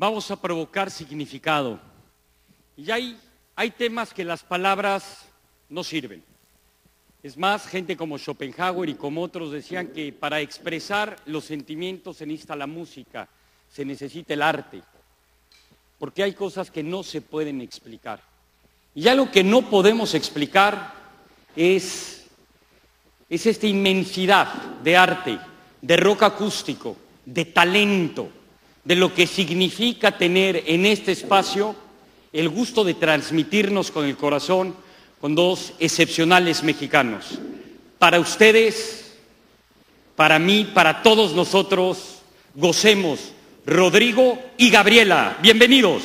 vamos a provocar significado. Y hay, hay temas que las palabras no sirven. Es más, gente como Schopenhauer y como otros decían que para expresar los sentimientos se necesita la música, se necesita el arte, porque hay cosas que no se pueden explicar. Y algo que no podemos explicar es, es esta inmensidad de arte, de rock acústico, de talento, de lo que significa tener en este espacio el gusto de transmitirnos con el corazón con dos excepcionales mexicanos. Para ustedes, para mí, para todos nosotros, gocemos Rodrigo y Gabriela. Bienvenidos.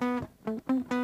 Mm-mm-mm-mm.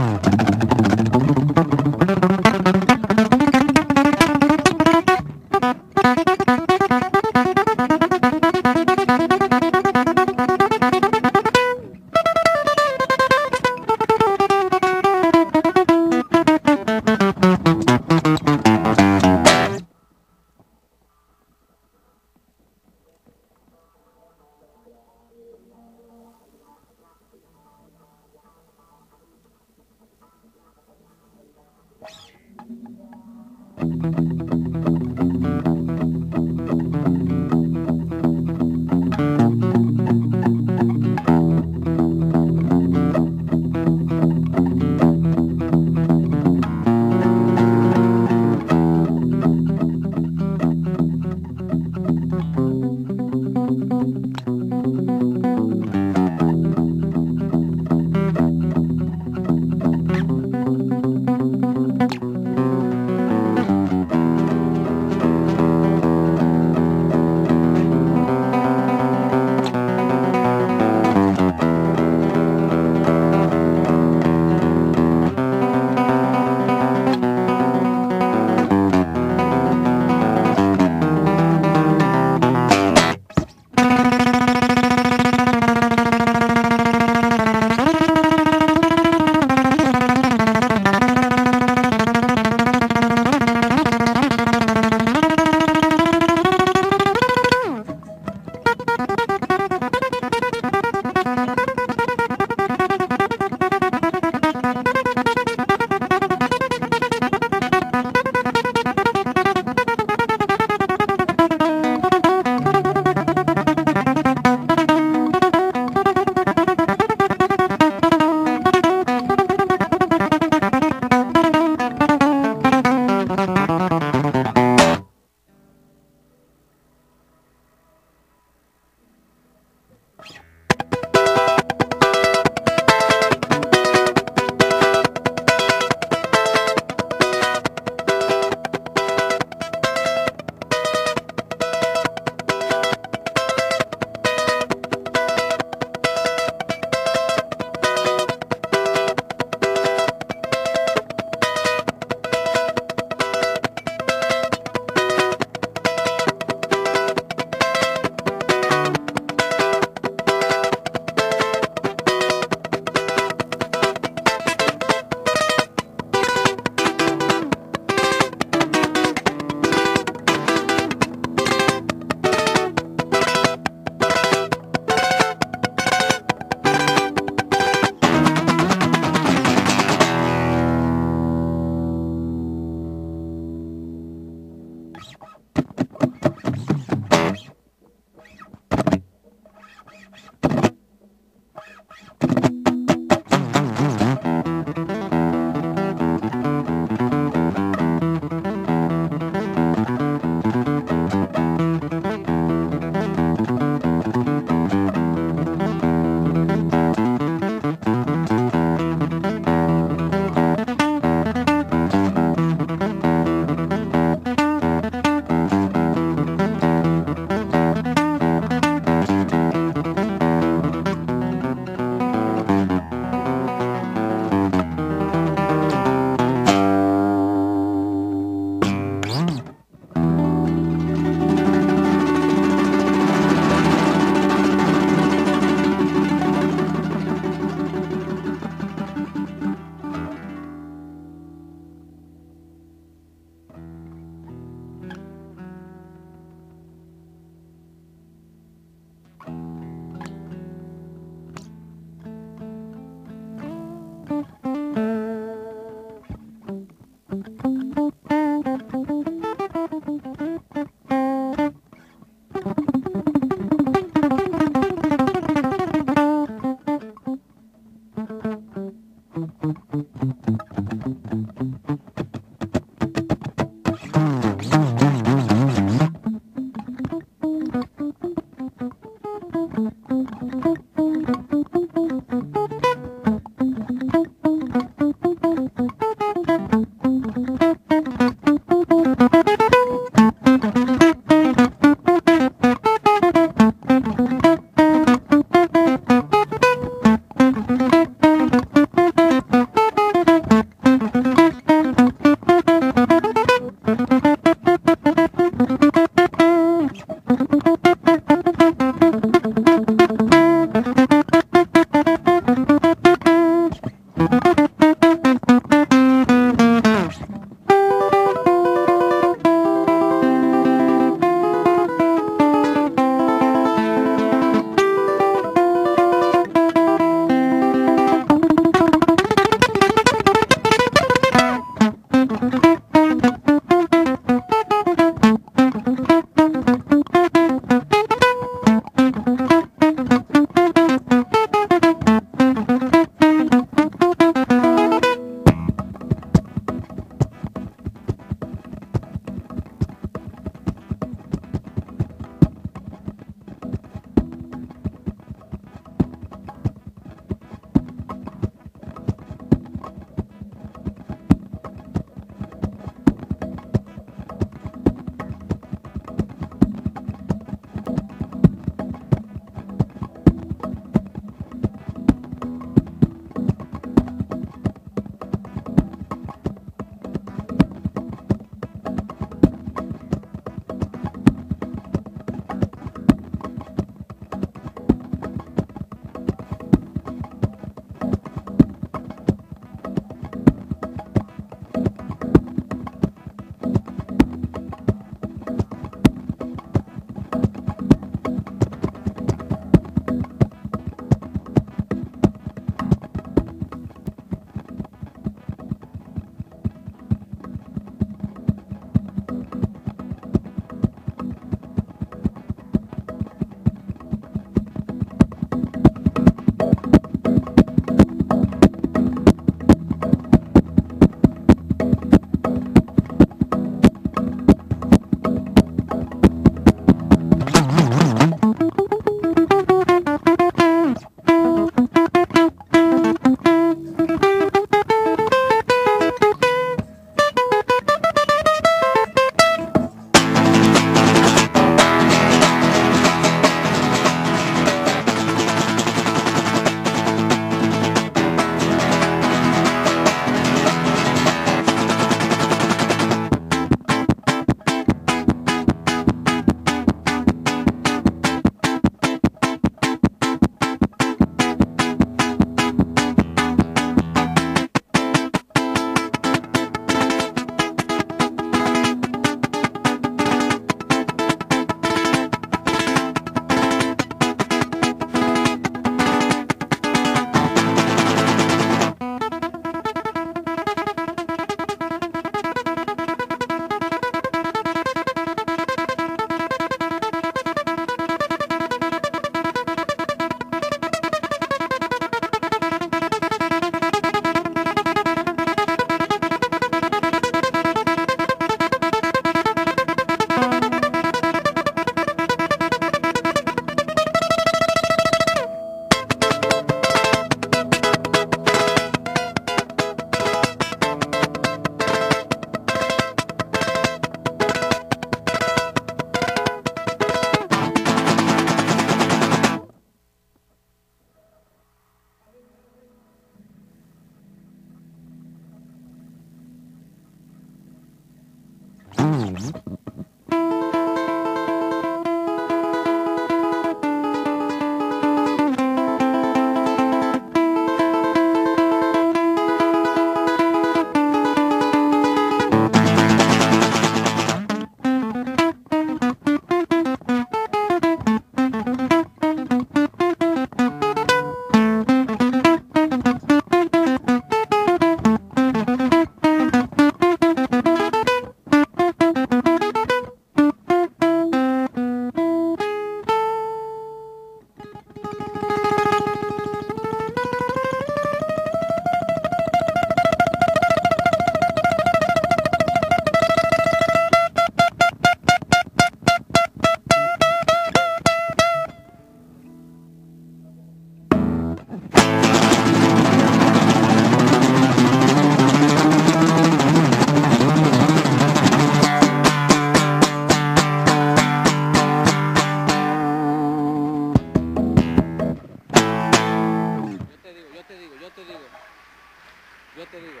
Yo te digo.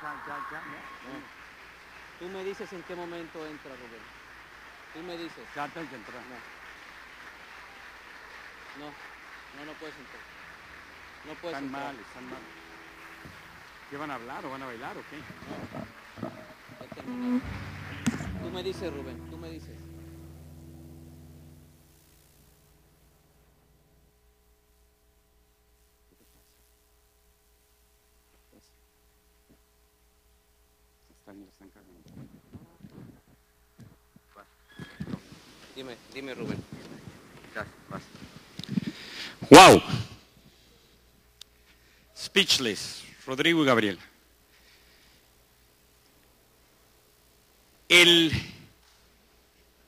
Chan, chan, chan. ¿no? Tú me dices en qué momento entra, Rubén. Tú me dices. Ya tengo que entrar. No. No, no, puedes entrar. No puedes están entrar. mal, están mal. ¿Qué van a hablar o van a bailar o qué? No. Tú me dices, Rubén, tú me dices. Dime, dime Rubén. Wow. Speechless, Rodrigo y Gabriel. El,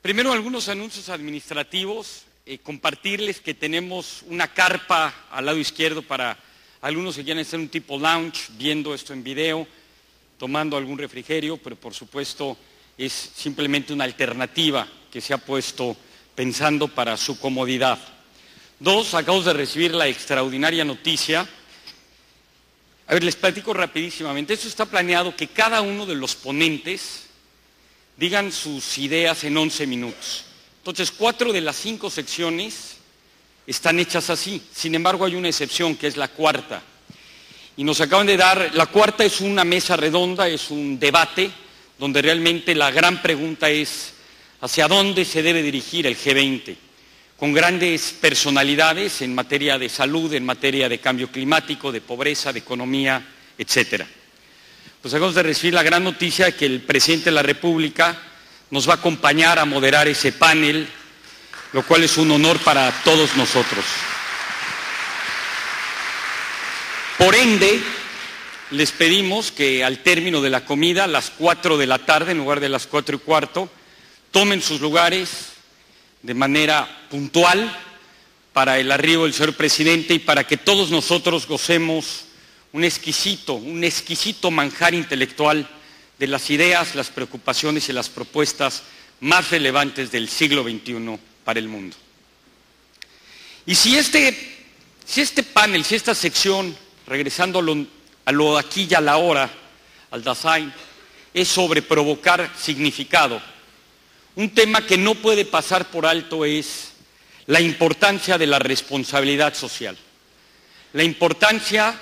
primero algunos anuncios administrativos, eh, compartirles que tenemos una carpa al lado izquierdo para algunos que quieren hacer un tipo lounge, viendo esto en video, tomando algún refrigerio, pero por supuesto es simplemente una alternativa que se ha puesto pensando para su comodidad. Dos, acabamos de recibir la extraordinaria noticia. A ver, les platico rapidísimamente. Esto está planeado que cada uno de los ponentes digan sus ideas en 11 minutos. Entonces, cuatro de las cinco secciones están hechas así. Sin embargo, hay una excepción, que es la cuarta. Y nos acaban de dar, la cuarta es una mesa redonda, es un debate, donde realmente la gran pregunta es hacia dónde se debe dirigir el G20, con grandes personalidades en materia de salud, en materia de cambio climático, de pobreza, de economía, etcétera. Pues acabamos de recibir la gran noticia de que el presidente de la República nos va a acompañar a moderar ese panel, lo cual es un honor para todos nosotros. Por ende, les pedimos que al término de la comida, a las cuatro de la tarde, en lugar de las cuatro y cuarto, tomen sus lugares de manera puntual para el arribo del señor presidente y para que todos nosotros gocemos un exquisito, un exquisito manjar intelectual de las ideas, las preocupaciones y las propuestas más relevantes del siglo XXI para el mundo. Y si este, si este panel, si esta sección, regresando a lo, a lo de aquí y a la hora, al Dasein, es sobre provocar significado, un tema que no puede pasar por alto es la importancia de la responsabilidad social, la importancia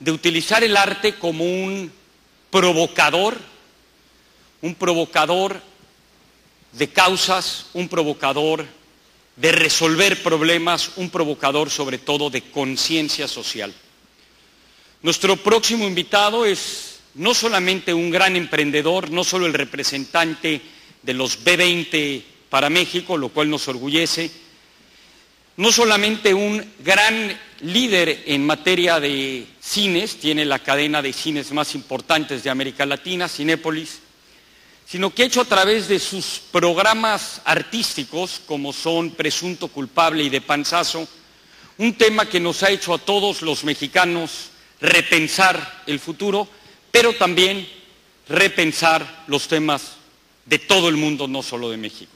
de utilizar el arte como un provocador, un provocador de causas, un provocador de resolver problemas, un provocador sobre todo de conciencia social. Nuestro próximo invitado es no solamente un gran emprendedor, no solo el representante de los B20 para México, lo cual nos orgullece. No solamente un gran líder en materia de cines, tiene la cadena de cines más importantes de América Latina, Cinépolis, sino que ha hecho a través de sus programas artísticos, como son Presunto Culpable y De Panzazo, un tema que nos ha hecho a todos los mexicanos repensar el futuro, pero también repensar los temas de todo el mundo, no solo de México.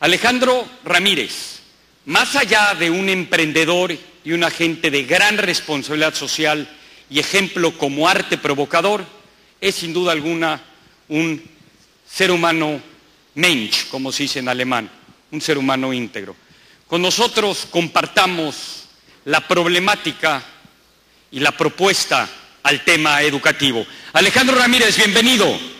Alejandro Ramírez, más allá de un emprendedor y un agente de gran responsabilidad social y ejemplo como arte provocador, es sin duda alguna un ser humano mensch, como se dice en alemán, un ser humano íntegro. Con nosotros compartamos la problemática y la propuesta al tema educativo. Alejandro Ramírez, bienvenido.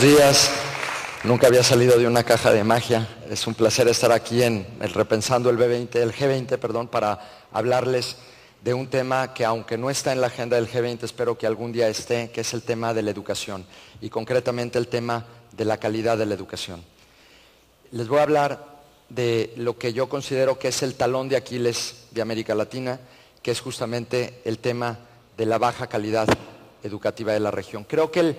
Buenos días. Nunca había salido de una caja de magia. Es un placer estar aquí en el Repensando el B20, el G20, perdón, para hablarles de un tema que aunque no está en la agenda del G20, espero que algún día esté, que es el tema de la educación y concretamente el tema de la calidad de la educación. Les voy a hablar de lo que yo considero que es el talón de Aquiles de América Latina, que es justamente el tema de la baja calidad educativa de la región. Creo que el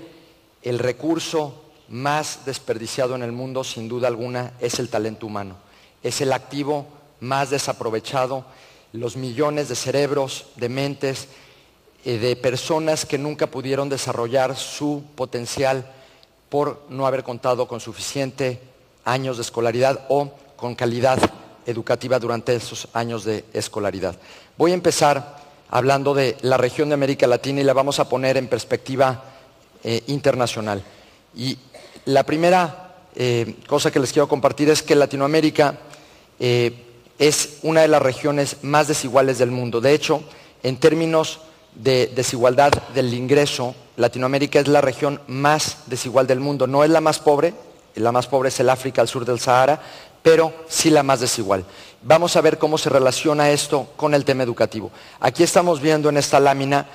el recurso más desperdiciado en el mundo, sin duda alguna, es el talento humano. Es el activo más desaprovechado, los millones de cerebros, de mentes, eh, de personas que nunca pudieron desarrollar su potencial por no haber contado con suficiente años de escolaridad o con calidad educativa durante esos años de escolaridad. Voy a empezar hablando de la región de América Latina y la vamos a poner en perspectiva eh, internacional. Y la primera eh, cosa que les quiero compartir es que Latinoamérica eh, es una de las regiones más desiguales del mundo. De hecho, en términos de desigualdad del ingreso, Latinoamérica es la región más desigual del mundo. No es la más pobre, la más pobre es el África al sur del Sahara, pero sí la más desigual. Vamos a ver cómo se relaciona esto con el tema educativo. Aquí estamos viendo en esta lámina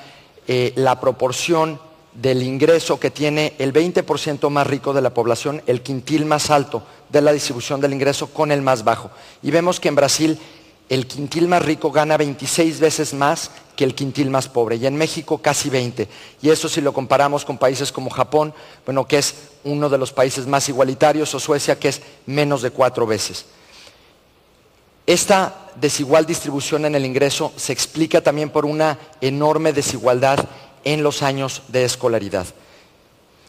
la proporción del ingreso que tiene el 20% más rico de la población, el quintil más alto de la distribución del ingreso con el más bajo. Y vemos que en Brasil el quintil más rico gana 26 veces más que el quintil más pobre y en México casi 20. Y eso si lo comparamos con países como Japón, bueno, que es uno de los países más igualitarios, o Suecia, que es menos de cuatro veces. Esta desigual distribución en el ingreso se explica también por una enorme desigualdad en los años de escolaridad.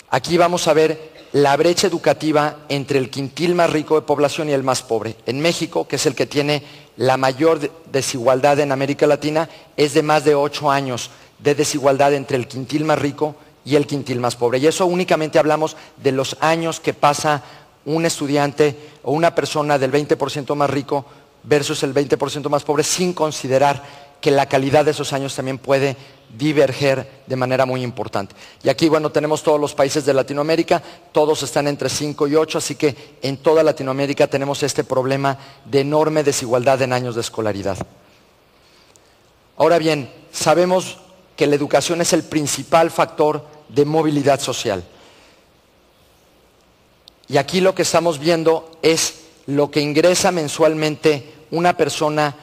Aquí vamos a ver la brecha educativa entre el quintil más rico de población y el más pobre. En México, que es el que tiene la mayor desigualdad en América Latina, es de más de ocho años de desigualdad entre el quintil más rico y el quintil más pobre. Y eso únicamente hablamos de los años que pasa un estudiante o una persona del 20% más rico versus el 20% más pobre sin considerar que la calidad de esos años también puede diverger de manera muy importante. Y aquí, bueno, tenemos todos los países de Latinoamérica, todos están entre 5 y 8, así que en toda Latinoamérica tenemos este problema de enorme desigualdad en años de escolaridad. Ahora bien, sabemos que la educación es el principal factor de movilidad social. Y aquí lo que estamos viendo es lo que ingresa mensualmente una persona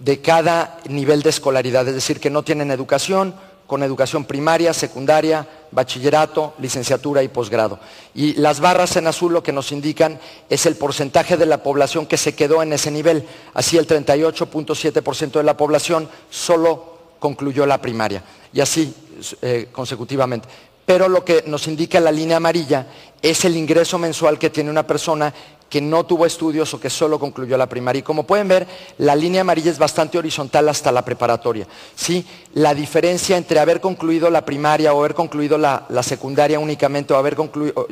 de cada nivel de escolaridad, es decir, que no tienen educación, con educación primaria, secundaria, bachillerato, licenciatura y posgrado. Y las barras en azul lo que nos indican es el porcentaje de la población que se quedó en ese nivel. Así el 38.7% de la población solo concluyó la primaria y así eh, consecutivamente. Pero lo que nos indica la línea amarilla es el ingreso mensual que tiene una persona que no tuvo estudios o que solo concluyó la primaria. Y como pueden ver, la llegada amarilla es bastante horizontal hasta la preparatoria. ¿sí? La diferencia entre haber concluido la primaria o haber concluido la, secundaria únicamente o haber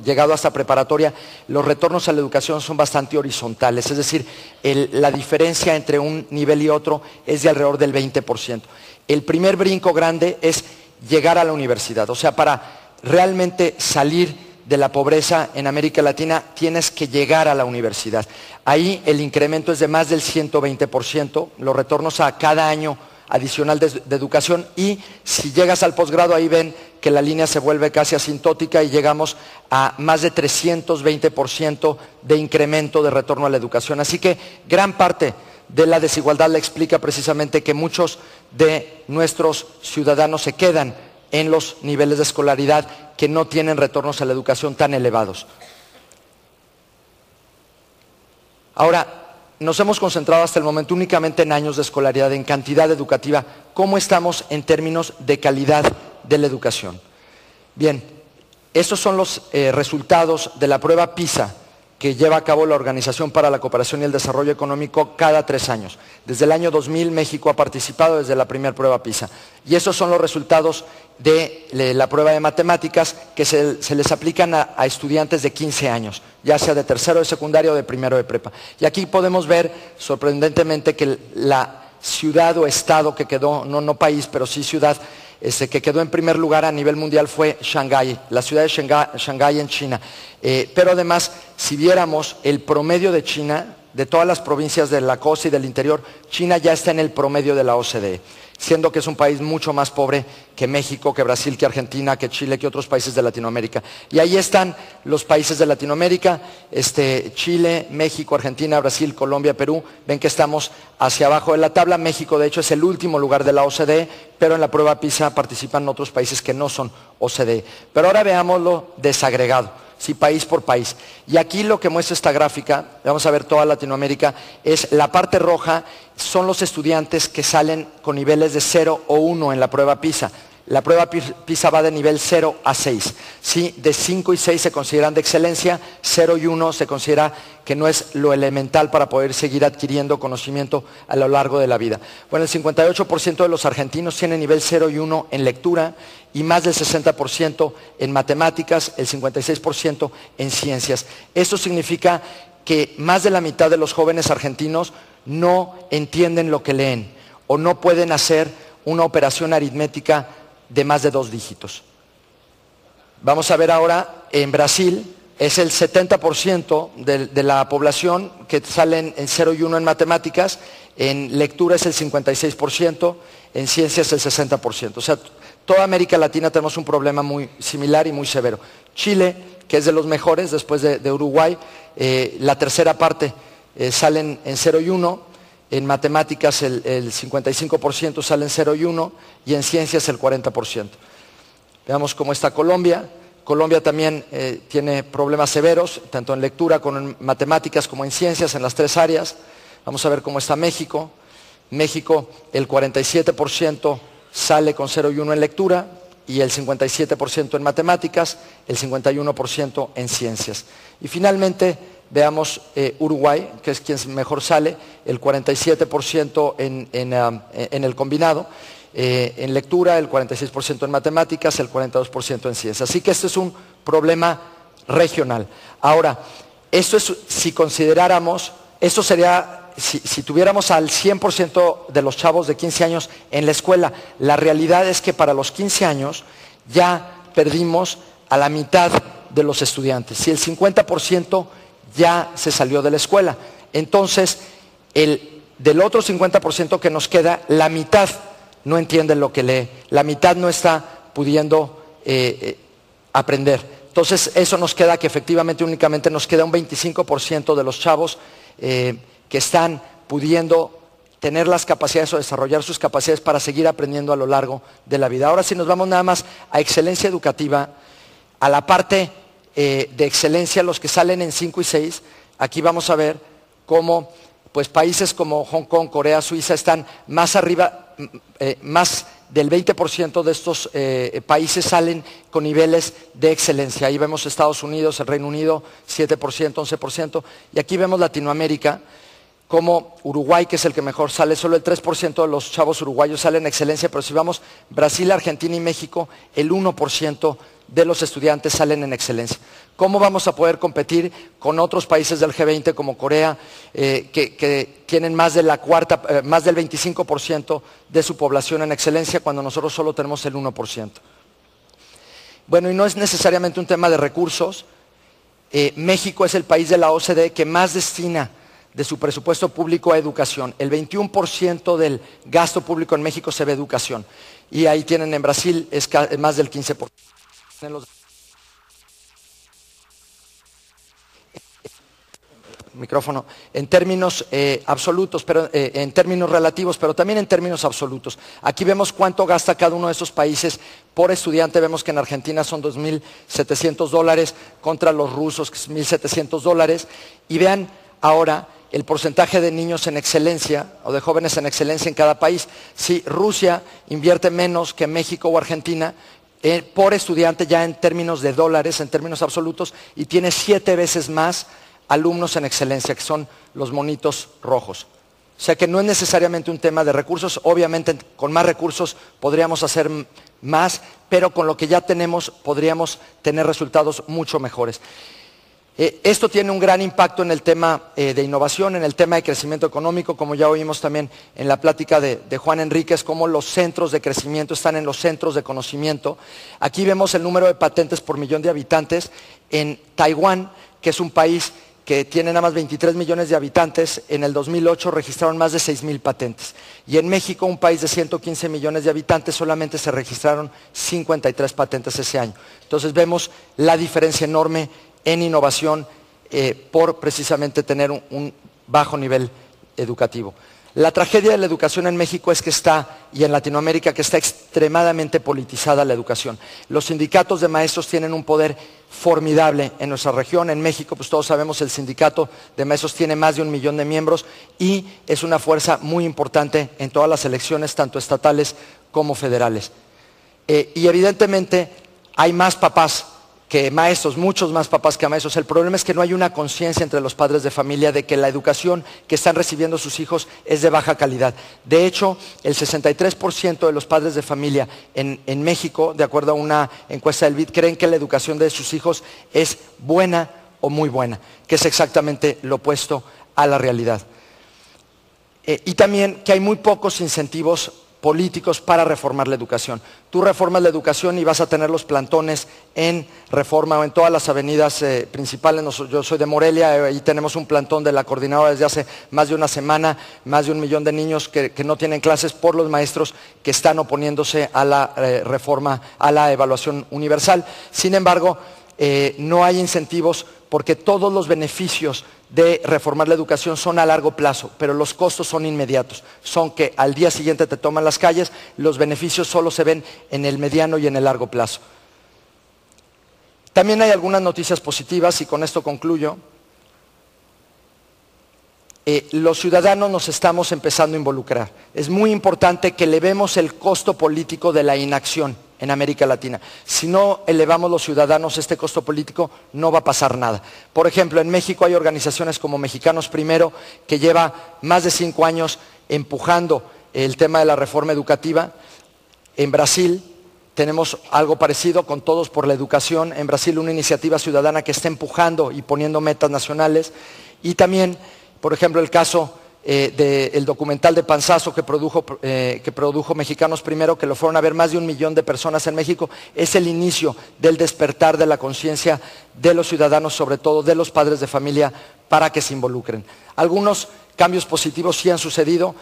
llegado hasta preparatoria, los retornos a la educación son bastante horizontales. Es decir, la diferencia entre un nivel y otro es de alrededor del 20%. El primer brinco grande es llegar a la universidad. O sea, para realmente salir de la pobreza en América Latina, tienes que llegar a la universidad. Ahí el incremento es de más del 120%, los retornos a cada año adicional de, educación y si llegas al posgrado ahí ven que la línea se vuelve casi asintótica y llegamos a más de 320% de incremento de retorno a la educación. Así que gran parte de la desigualdad le explica precisamente que muchos de nuestros ciudadanos se quedan en los niveles de escolaridad que no tienen retornos a la educación tan elevados. Ahora, nos hemos concentrado hasta el momento únicamente en años de escolaridad, en cantidad educativa. ¿Cómo estamos en términos de calidad de la educación? Bien, estos son los eh, resultados de la prueba PISA que lleva a cabo la Organización para la Cooperación y el Desarrollo Económico cada tres años. Desde el año 2000 México ha participado desde la primera prueba PISA. Y esos son los resultados de la prueba de matemáticas que se, les aplican a, estudiantes de 15 años, ya sea de tercero de secundaria o de primero de prepa. Y aquí podemos ver sorprendentemente que la ciudad o estado que quedó, no, no país, pero sí ciudad, este, que quedó en primer lugar a nivel mundial fue Shanghái, la ciudad de Shanghái, en China. Eh, pero además, si viéramos el promedio de China, de todas las provincias de la costa y del interior, China ya está en el promedio de la OCDE siendo que es un país mucho más pobre que México, que Brasil, que Argentina, que Chile, que otros países de Latinoamérica. Y ahí están los países de Latinoamérica, este, Chile, México, Argentina, Brasil, Colombia, Perú. Ven que estamos hacia abajo de la tabla. México, de hecho, es el último lugar de la OCDE, pero en la prueba PISA participan otros países que no son OCDE. Pero ahora veámoslo desagregado sí, país por país. Y aquí lo que muestra esta gráfica, vamos a ver toda Latinoamérica, es la parte roja, son los estudiantes que salen con niveles de 0 o 1 en la prueba PISA. La prueba PISA va de nivel 0 a 6. ¿sí? De 5 y 6 se consideran de excelencia, 0 y 1 se considera que no es lo elemental para poder seguir adquiriendo conocimiento a lo largo de la vida. Bueno, el 58% de los argentinos tienen nivel 0 y 1 en lectura y más del 60% en matemáticas, el 56% en ciencias. Esto significa que más de la mitad de los jóvenes argentinos no entienden lo que leen o no pueden hacer una operación aritmética de más de dos dígitos. Vamos a ver ahora, en Brasil es el 70% de, la población que salen en 0 y 1 en matemáticas, en lectura es el 56%, en ciencias el 60%. O sea, toda América Latina tenemos un problema muy similar y muy severo. Chile, que es de los mejores después de, Uruguay, eh, la tercera parte eh, salen en 0 y 1, en matemáticas el, 55% salen 0 y 1 y en ciencias el 40%. Veamos cómo está Colombia. Colombia también eh, tiene problemas severos, tanto en lectura como en matemáticas como en ciencias, en las tres áreas. Vamos a ver cómo está México. México, el 47% sale con 0 y 1 en lectura y el 57% en matemáticas, el 51% en ciencias. Y finalmente, Veamos eh, Uruguay, que es quien mejor sale, el 47% um, en, el combinado, eh, en lectura, el 46% en matemáticas, el 42% en ciencias. Así que este es un problema regional. Ahora, esto es, si consideráramos, esto sería, si, si tuviéramos al 100% de los chavos de 15 años en la escuela, la realidad es que para los 15 años ya perdimos a la mitad de los estudiantes. Si el 50% ya se salió de la escuela. Entonces, el, del otro 50% que nos queda, la mitad no entiende lo que lee, la mitad no está pudiendo eh, eh, aprender. Entonces, eso nos queda que efectivamente únicamente nos queda un 25% de los chavos eh, que están pudiendo tener las capacidades o desarrollar sus capacidades para seguir aprendiendo a lo largo de la vida. Ahora, si nos vamos nada más a excelencia educativa, a la parte eh, de excelencia, los que salen en 5 y 6, aquí vamos a ver cómo pues, países como Hong Kong, Corea, Suiza están más arriba, eh, más del 20% de estos eh, países salen con niveles de excelencia. Ahí vemos Estados Unidos, el Reino Unido, 7%, 11%, y aquí vemos Latinoamérica, como Uruguay, que es el que mejor sale, solo el 3% de los chavos uruguayos salen en excelencia, pero si vamos Brasil, Argentina y México, el 1% de los estudiantes salen en excelencia. ¿Cómo vamos a poder competir con otros países del G20 como Corea, eh, que, tienen más, de la cuarta, eh, más del 25% de su población en excelencia, cuando nosotros solo tenemos el 1%? Bueno, y no es necesariamente un tema de recursos. Eh, México es el país de la OCDE que más destina de su presupuesto público a educación. El 21% del gasto público en México se ve educación. Y ahí tienen en Brasil es más del 15% micrófono, en términos eh, absolutos, pero eh, en términos relativos, pero también en términos absolutos. Aquí vemos cuánto gasta cada uno de esos países por estudiante. Vemos que en Argentina son 2.700 dólares contra los rusos, que es 1.700 dólares. Y vean ahora el porcentaje de niños en excelencia o de jóvenes en excelencia en cada país. Si Rusia invierte menos que México o Argentina, eh, por estudiante ya en términos de dólares, en términos absolutos, y tiene siete veces más alumnos en excelencia, que son los monitos rojos. O sea que no es necesariamente un tema de recursos, obviamente con más recursos podríamos hacer más, pero con lo que ya tenemos podríamos tener resultados mucho mejores. Eh, esto tiene un gran impacto en el tema eh, de innovación, en el tema de crecimiento económico, como ya oímos también en la plática de, Juan Enríquez, cómo los centros de crecimiento están en los centros de conocimiento. Aquí vemos el número de patentes por millón de habitantes. En Taiwán, que es un país que tiene nada más 23 millones de habitantes, en el 2008 registraron más de 6 mil patentes. Y en México, un país de 115 millones de habitantes, solamente se registraron 53 patentes ese año. Entonces vemos la diferencia enorme en innovación eh, por precisamente tener un bajo nivel educativo. La tragedia de la educación en México es que está, y en Latinoamérica, que está extremadamente politizada la educación. Los sindicatos de maestros tienen un poder formidable en nuestra región. En México, pues todos sabemos, el sindicato de maestros tiene más de un millón de miembros y es una fuerza muy importante en todas las elecciones, tanto estatales como federales. Eh, y evidentemente hay más papás que maestros, muchos más papás que maestros. El problema es que no hay una conciencia entre los padres de familia de que la educación que están recibiendo sus hijos es de baja calidad. De hecho, el 63% de los padres de familia en, México, de acuerdo a una encuesta del BID, creen que la educación de sus hijos es buena o muy buena, que es exactamente lo opuesto a la realidad. Eh, y también que hay muy pocos incentivos políticos para reformar la educación. Tú reformas la educación y vas a tener los plantones en reforma o en todas las avenidas eh, principales. yo soy de Morelia, y tenemos un plantón de la coordinadora desde hace más de una semana, más de un millón de niños que, no tienen clases por los maestros que están oponiéndose a la eh, reforma, a la evaluación universal. Sin embargo, eh, no hay incentivos porque todos los beneficios de reformar la educación son a largo plazo, pero los costos son inmediatos. Son que al día siguiente te toman las calles, los beneficios solo se ven en el mediano y en el largo plazo. También hay algunas noticias positivas y con esto concluyo. Eh, los ciudadanos nos estamos empezando a involucrar. Es muy importante que elevemos el costo político de la inacción en América Latina. Si no elevamos los ciudadanos este costo político, no va a pasar nada. Por ejemplo, en México hay organizaciones como Mexicanos Primero, que lleva más de cinco años empujando el tema de la reforma educativa. En Brasil tenemos algo parecido con Todos por la Educación. En Brasil una iniciativa ciudadana que está empujando y poniendo metas nacionales. Y también, por ejemplo, el caso eh, del documental de Panzazo que produjo, eh, que produjo Mexicanos Primero, que lo fueron a ver más de un millón de personas en México, es el inicio del despertar de la conciencia de los ciudadanos, sobre todo de los padres de familia, para que se involucren. Algunos cambios positivos sí han sucedido,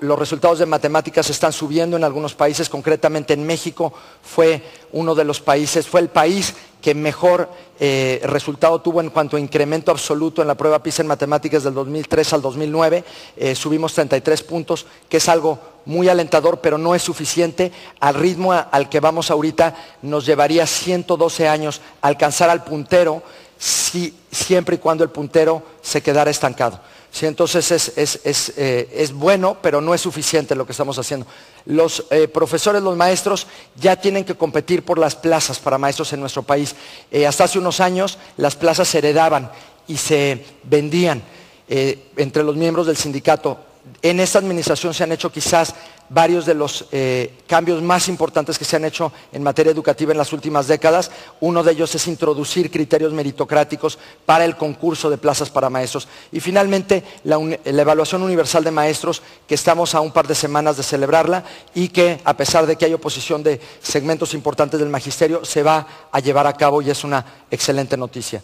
los resultados de matemáticas están subiendo en algunos países, concretamente en México fue uno de los países, fue el país que mejor eh, resultado tuvo en cuanto a incremento absoluto en la prueba PISA en matemáticas del 2003 al 2009. Eh, subimos 33 puntos, que es algo muy alentador, pero no es suficiente. Al ritmo al que vamos ahorita nos llevaría 112 años alcanzar al puntero, siempre y cuando el puntero se quedara estancado. Sí, entonces eh, es, bueno, pero no es suficiente lo que estamos haciendo. Los eh, profesores, los maestros, ya tienen que competir por las plazas para maestros en nuestro país. Eh, hasta hace unos años las plazas se heredaban y se vendían entre los miembros del sindicato. en esta administración se han hecho quizás varios de los eh, cambios más importantes que se han hecho en materia educativa en las últimas décadas. Uno de ellos es introducir criterios meritocráticos para el concurso de plazas para maestros. Y finalmente, la, evaluación universal de maestros, que estamos a un par de semanas de celebrarla y que, a pesar de que hay oposición de segmentos importantes del magisterio, se va a llevar a cabo y es una excelente noticia.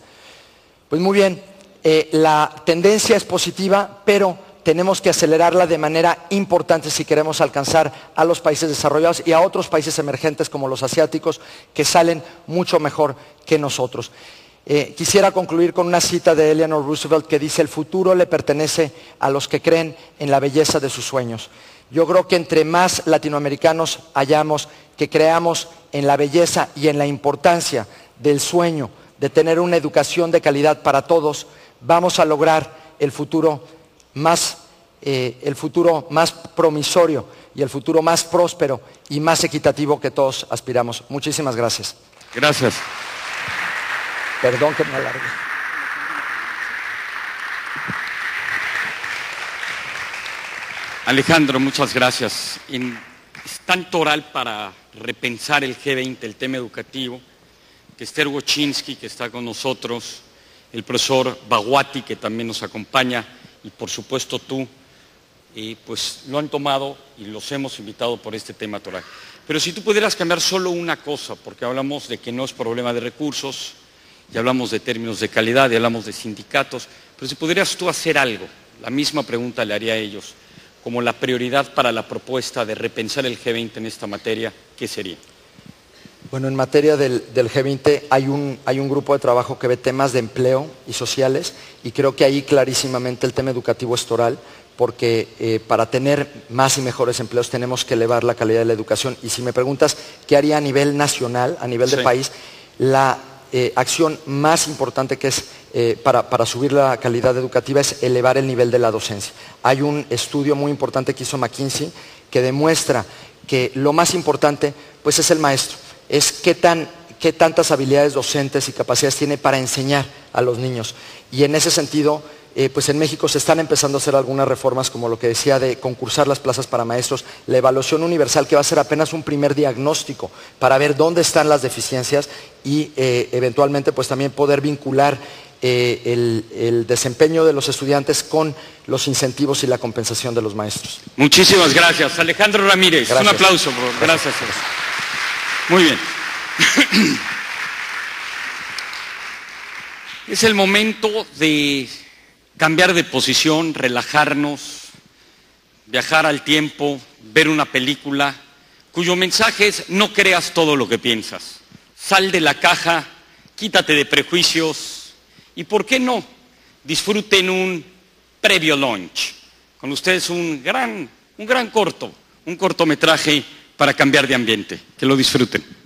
Pues muy bien, eh, la tendencia es positiva, pero tenemos que acelerarla de manera importante si queremos alcanzar a los países desarrollados y a otros países emergentes como los asiáticos que salen mucho mejor que nosotros. Eh, quisiera concluir con una cita de Eleanor Roosevelt que dice, el futuro le pertenece a los que creen en la belleza de sus sueños. Yo creo que entre más latinoamericanos hayamos que creamos en la belleza y en la importancia del sueño de tener una educación de calidad para todos, vamos a lograr el futuro más, eh, el futuro más promisorio y el futuro más próspero y más equitativo que todos aspiramos. Muchísimas gracias. Gracias. Perdón que me alargue. Alejandro, muchas gracias. es tanto oral para repensar el G20, el tema educativo, que Esther Wojcinski, que está con nosotros, el profesor Baguati, que también nos acompaña, y por supuesto tú, pues lo han tomado y los hemos invitado por este tema toral. Pero si tú pudieras cambiar solo una cosa, porque hablamos de que no es problema de recursos, y hablamos de términos de calidad, y hablamos de sindicatos, pero si pudieras tú hacer algo, la misma pregunta le haría a ellos, como la prioridad para la propuesta de repensar el G20 en esta materia, ¿qué sería? Bueno, en materia del, G20 hay un, hay un, grupo de trabajo que ve temas de empleo y sociales y creo que ahí clarísimamente el tema educativo es toral porque eh, para tener más y mejores empleos tenemos que elevar la calidad de la educación. Y si me preguntas qué haría a nivel nacional, a nivel de país, la eh, acción más importante que es eh, para, para, subir la calidad educativa es elevar el nivel de la docencia. Hay un estudio muy importante que hizo McKinsey que demuestra que lo más importante pues es el maestro es qué, tantas habilidades docentes y capacidades tiene para enseñar a los niños. Y en ese sentido, eh, pues en México se están empezando a hacer algunas reformas, como lo que decía de concursar las plazas para maestros, la evaluación universal, que va a ser apenas un primer diagnóstico para ver dónde están las deficiencias y eh, eventualmente pues también poder vincular eh, el, desempeño de los estudiantes con los incentivos y la compensación de los maestros. Muchísimas gracias. Alejandro Ramírez, un aplauso. Gracias. Muy bien. Es el momento de cambiar de posición, relajarnos, viajar al tiempo, ver una película cuyo mensaje es no creas todo lo que piensas. Sal de la caja, quítate de prejuicios y, ¿por qué no? Disfruten un previo launch. Con ustedes un gran, un gran corto, un cortometraje para cambiar de ambiente. Que lo disfruten.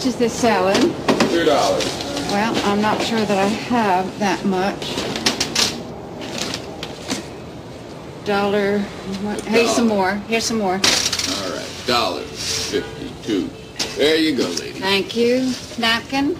Much is this salad? Two dollars. Well, I'm not sure that I have that much. Dollar. what- Here's some more. Here's some more. All right, dollar fifty-two. There you go, lady. Thank you. Napkin.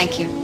Thank you.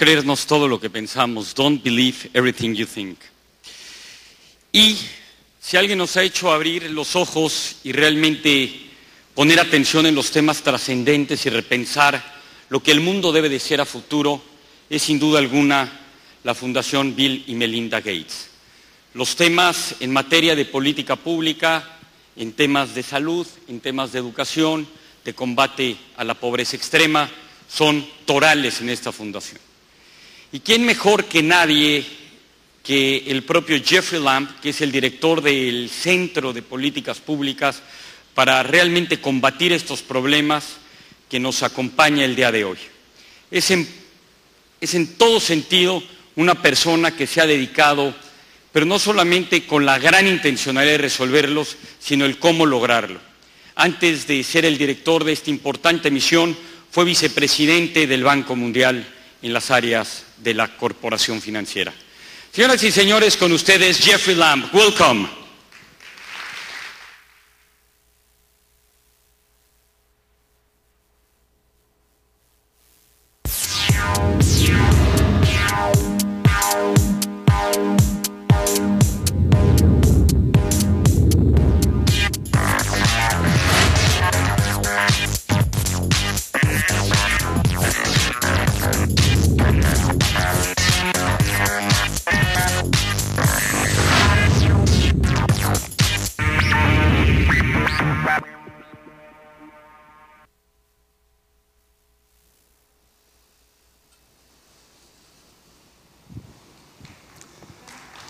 Creernos todo lo que pensamos. Don't believe everything you think. Y si alguien nos ha hecho abrir los ojos y realmente poner atención en los temas trascendentes y repensar lo que el mundo debe de ser a futuro, es sin duda alguna la Fundación Bill y Melinda Gates. Los temas en materia de política pública, en temas de salud, en temas de educación, de combate a la pobreza extrema, son torales en esta fundación. ¿Y quién mejor que nadie que el propio Jeffrey Lamb, que es el director del Centro de Políticas Públicas, para realmente combatir estos problemas que nos acompaña el día de hoy? Es en, es en todo sentido una persona que se ha dedicado, pero no solamente con la gran intencionalidad de resolverlos, sino el cómo lograrlo. Antes de ser el director de esta importante misión, fue vicepresidente del Banco Mundial en las áreas de la corporación financiera. Señoras y señores, con ustedes Jeffrey Lamb. Welcome.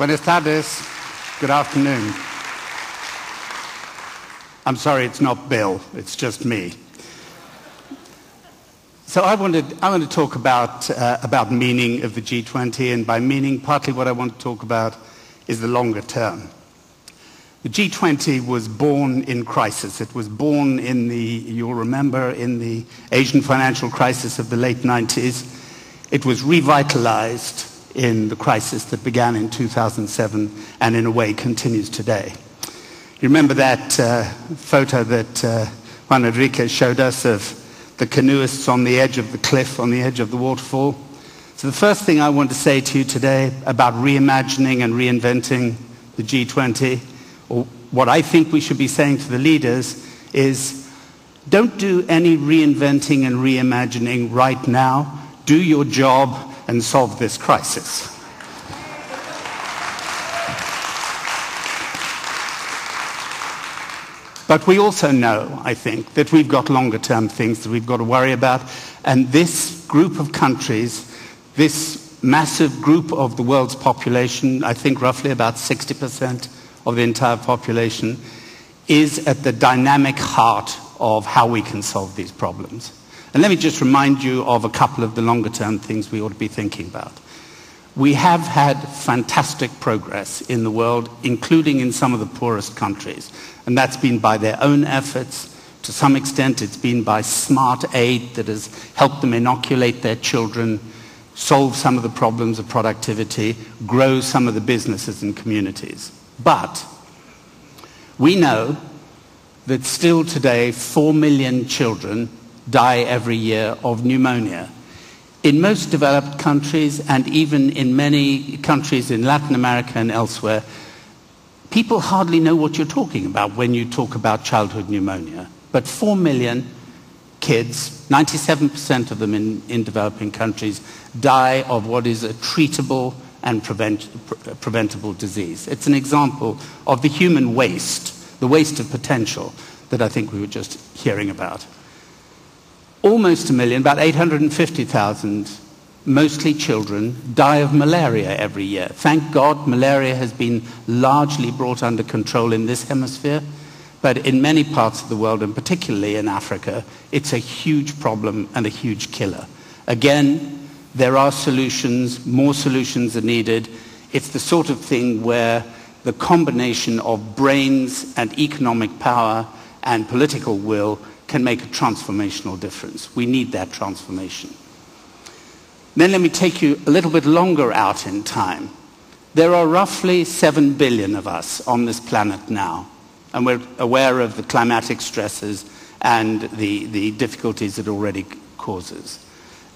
Buenas tardes. Good afternoon. I'm sorry, it's not Bill. It's just me. So I wanted, I want to talk about, uh, about meaning of the G20, and by meaning, partly what I want to talk about is the longer term. The G20 was born in crisis. It was born in the, you'll remember, in the Asian financial crisis of the late 90s. It was revitalized in the crisis that began in 2007 and in a way continues today. You remember that uh, photo that uh, Juan Enrique showed us of the canoeists on the edge of the cliff, on the edge of the waterfall? So the first thing I want to say to you today about reimagining and reinventing the G20, or what I think we should be saying to the leaders, is don't do any reinventing and reimagining right now. Do your job and solve this crisis. But we also know, I think, that we've got longer term things that we've got to worry about. And this group of countries, this massive group of the world's population, I think roughly about 60% of the entire population, is at the dynamic heart of how we can solve these problems. And let me just remind you of a couple of the longer term things we ought to be thinking about. We have had fantastic progress in the world, including in some of the poorest countries. And that's been by their own efforts. To some extent, it's been by smart aid that has helped them inoculate their children, solve some of the problems of productivity, grow some of the businesses and communities. But we know that still today, 4 million children die every year of pneumonia. In most developed countries and even in many countries in Latin America and elsewhere, people hardly know what you're talking about when you talk about childhood pneumonia. But 4 million kids, 97% of them in, in developing countries, die of what is a treatable and prevent, pre- preventable disease. It's an example of the human waste, the waste of potential that I think we were just hearing about. Almost a million, about 850,000, mostly children, die of malaria every year. Thank God malaria has been largely brought under control in this hemisphere. But in many parts of the world, and particularly in Africa, it's a huge problem and a huge killer. Again, there are solutions, more solutions are needed. It's the sort of thing where the combination of brains and economic power and political will can make a transformational difference. We need that transformation. Then let me take you a little bit longer out in time. There are roughly 7 billion of us on this planet now and we're aware of the climatic stresses and the, the difficulties it already causes.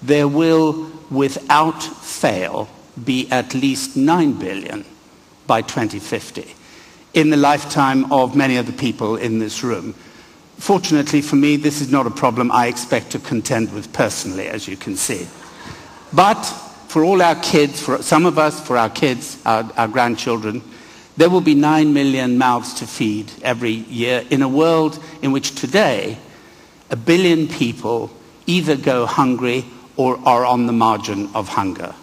There will, without fail, be at least 9 billion by 2050 in the lifetime of many of the people in this room. Fortunately for me, this is not a problem I expect to contend with personally, as you can see. But for all our kids, for some of us, for our kids, our, our grandchildren, there will be 9 million mouths to feed every year in a world in which today a billion people either go hungry or are on the margin of hunger.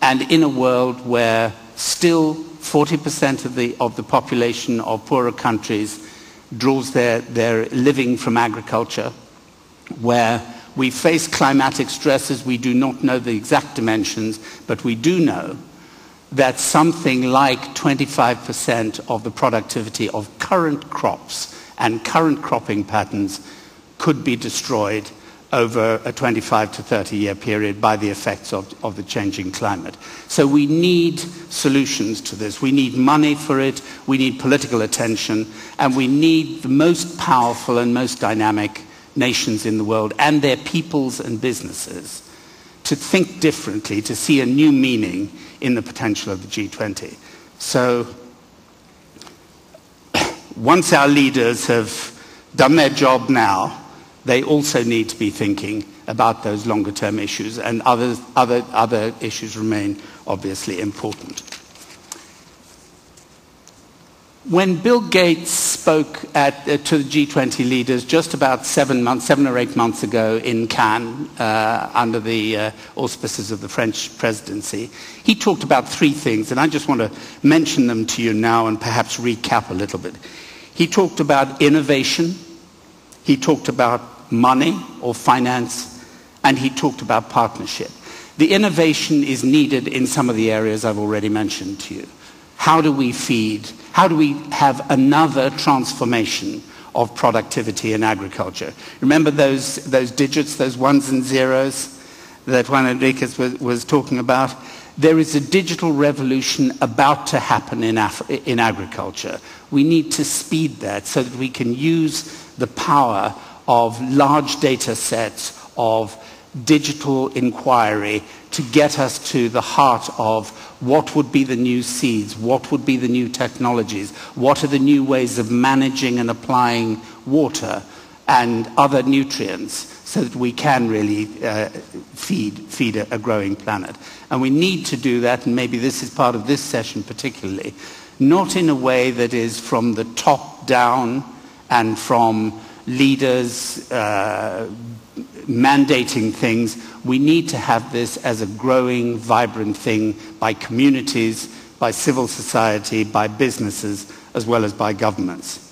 And in a world where still 40% of the, of the population of poorer countries draws their, their living from agriculture, where we face climatic stresses, we do not know the exact dimensions, but we do know that something like 25% of the productivity of current crops and current cropping patterns could be destroyed over a 25 to 30 year period by the effects of, of the changing climate. So we need solutions to this. We need money for it, we need political attention, and we need the most powerful and most dynamic nations in the world and their peoples and businesses to think differently, to see a new meaning in the potential of the G20. So once our leaders have done their job now, they also need to be thinking about those longer term issues and other, other issues remain obviously important. When Bill Gates spoke at, uh, to the G20 leaders just about seven months, seven or eight months ago in Cannes, uh, under the uh, auspices of the French presidency, he talked about three things, and I just want to mention them to you now and perhaps recap a little bit. He talked about innovation, he talked about money or finance, and he talked about partnership. The innovation is needed in some of the areas I've already mentioned to you. How do we feed how do we have another transformation of productivity in agriculture? Remember those, those digits, those ones and zeros that Juan Enriquez was, was talking about? There is a digital revolution about to happen in, in agriculture. We need to speed that so that we can use the power of large data sets, of digital inquiry to get us to the heart of what would be the new seeds, what would be the new technologies, what are the new ways of managing and applying water and other nutrients so that we can really uh, feed, feed a, a growing planet. And we need to do that, and maybe this is part of this session particularly, not in a way that is from the top down and from leaders uh, mandating things. We need to have this as a growing, vibrant thing by communities, by civil society, by businesses, as well as by governments.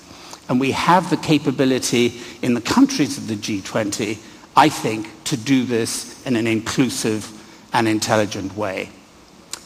And we have the capability in the countries of the G20, I think, to do this in an inclusive and intelligent way.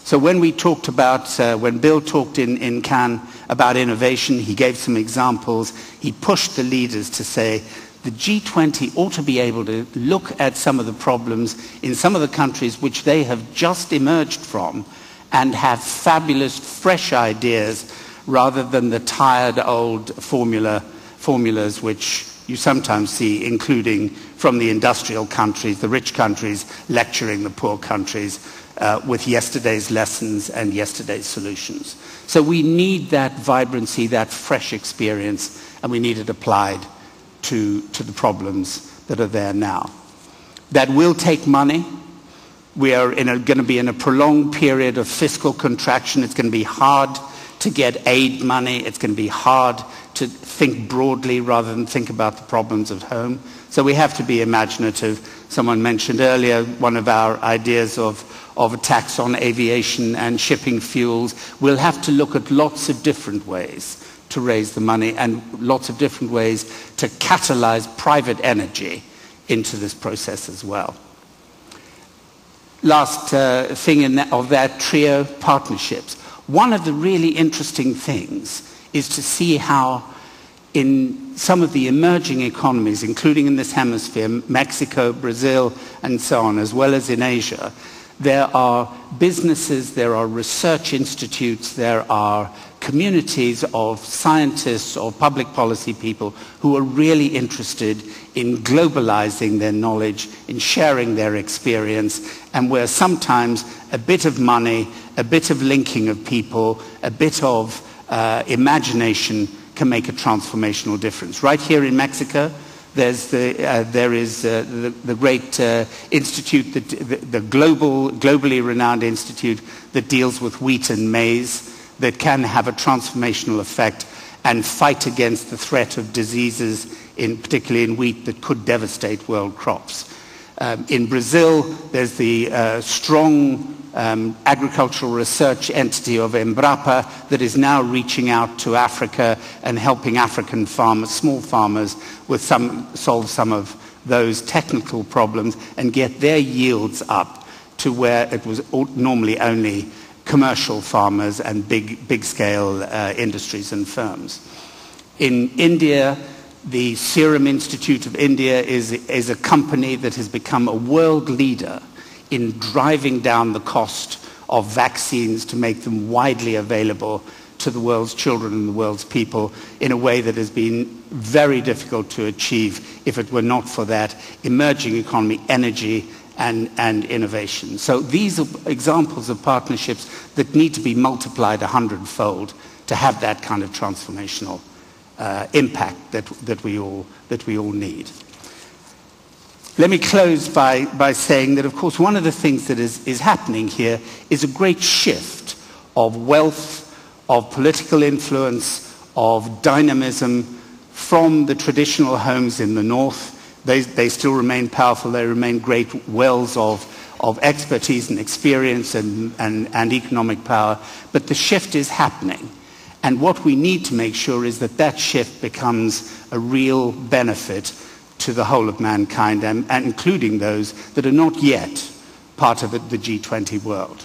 So when we talked about, uh, when Bill talked in, in Cannes about innovation, he gave some examples. He pushed the leaders to say, the G20 ought to be able to look at some of the problems in some of the countries which they have just emerged from and have fabulous fresh ideas rather than the tired old formula, formulas which you sometimes see, including from the industrial countries, the rich countries lecturing the poor countries Uh, with yesterday's lessons and yesterday's solutions. So we need that vibrancy, that fresh experience, and we need it applied to, to the problems that are there now. That will take money. We are going to be in a prolonged period of fiscal contraction. It's going to be hard to get aid money. It's going to be hard to think broadly rather than think about the problems at home. So we have to be imaginative. Someone mentioned earlier one of our ideas of, of a tax on aviation and shipping fuels. We'll have to look at lots of different ways to raise the money and lots of different ways to catalyze private energy into this process as well. Last uh, thing that, of that trio, partnerships. One of the really interesting things is to see how in some of the emerging economies, including in this hemisphere, Mexico, Brazil, and so on, as well as in Asia, there are businesses, there are research institutes, there are communities of scientists or public policy people who are really interested in globalizing their knowledge, in sharing their experience, and where sometimes a bit of money, a bit of linking of people, a bit of uh, imagination can make a transformational difference. Right here in Mexico, there's the, uh, there is uh, the, the, great uh, institute, the, the global, globally renowned institute that deals with wheat and maize that can have a transformational effect and fight against the threat of diseases, in, particularly in wheat, that could devastate world crops. Um, in Brazil, there's the uh, strong um, agricultural research entity of Embrapa that is now reaching out to Africa and helping African farmers, small farmers, with some, solve some of those technical problems and get their yields up to where it was normally only commercial farmers and big, big scale uh, industries and firms. In India, the Serum Institute of India is, is a company that has become a world leader in driving down the cost of vaccines to make them widely available to the world's children and the world's people in a way that has been very difficult to achieve if it were not for that emerging economy, energy, and, and innovation. So these are examples of partnerships that need to be multiplied a hundredfold to have that kind of transformational uh, impact that, that, we all, that we all need. Let me close by, by saying that, of course, one of the things that is, is happening here is a great shift of wealth, of political influence, of dynamism from the traditional homes in the north. They, they still remain powerful. They remain great wells of, of expertise and experience and, and, and economic power. But the shift is happening. And what we need to make sure is that that shift becomes a real benefit to the whole of mankind, and, and including those that are not yet part of the, the G20 world.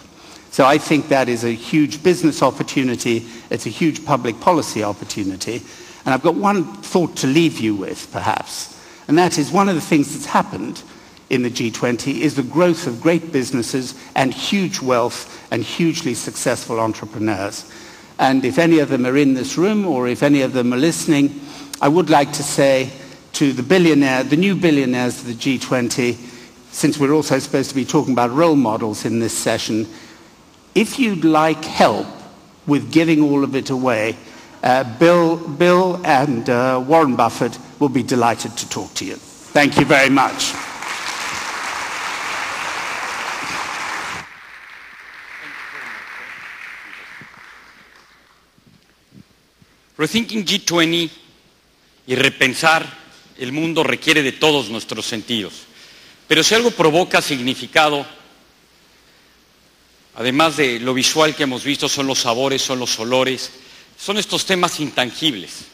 So I think that is a huge business opportunity. It's a huge public policy opportunity. And I've got one thought to leave you with, perhaps. And that is one of the things that's happened in the G20 is the growth of great businesses and huge wealth and hugely successful entrepreneurs. And if any of them are in this room or if any of them are listening, I would like to say to the billionaire, the new billionaires of the G20, since we're also supposed to be talking about role models in this session, if you'd like help with giving all of it away, uh, Bill, Bill and uh, Warren Buffett will be delighted to talk to you. Thank you very much. Rethinking G20 y repensar el mundo requiere de todos nuestros sentidos. Pero si algo provoca significado, además de lo visual que hemos visto, son los sabores, son los olores, son estos temas intangibles.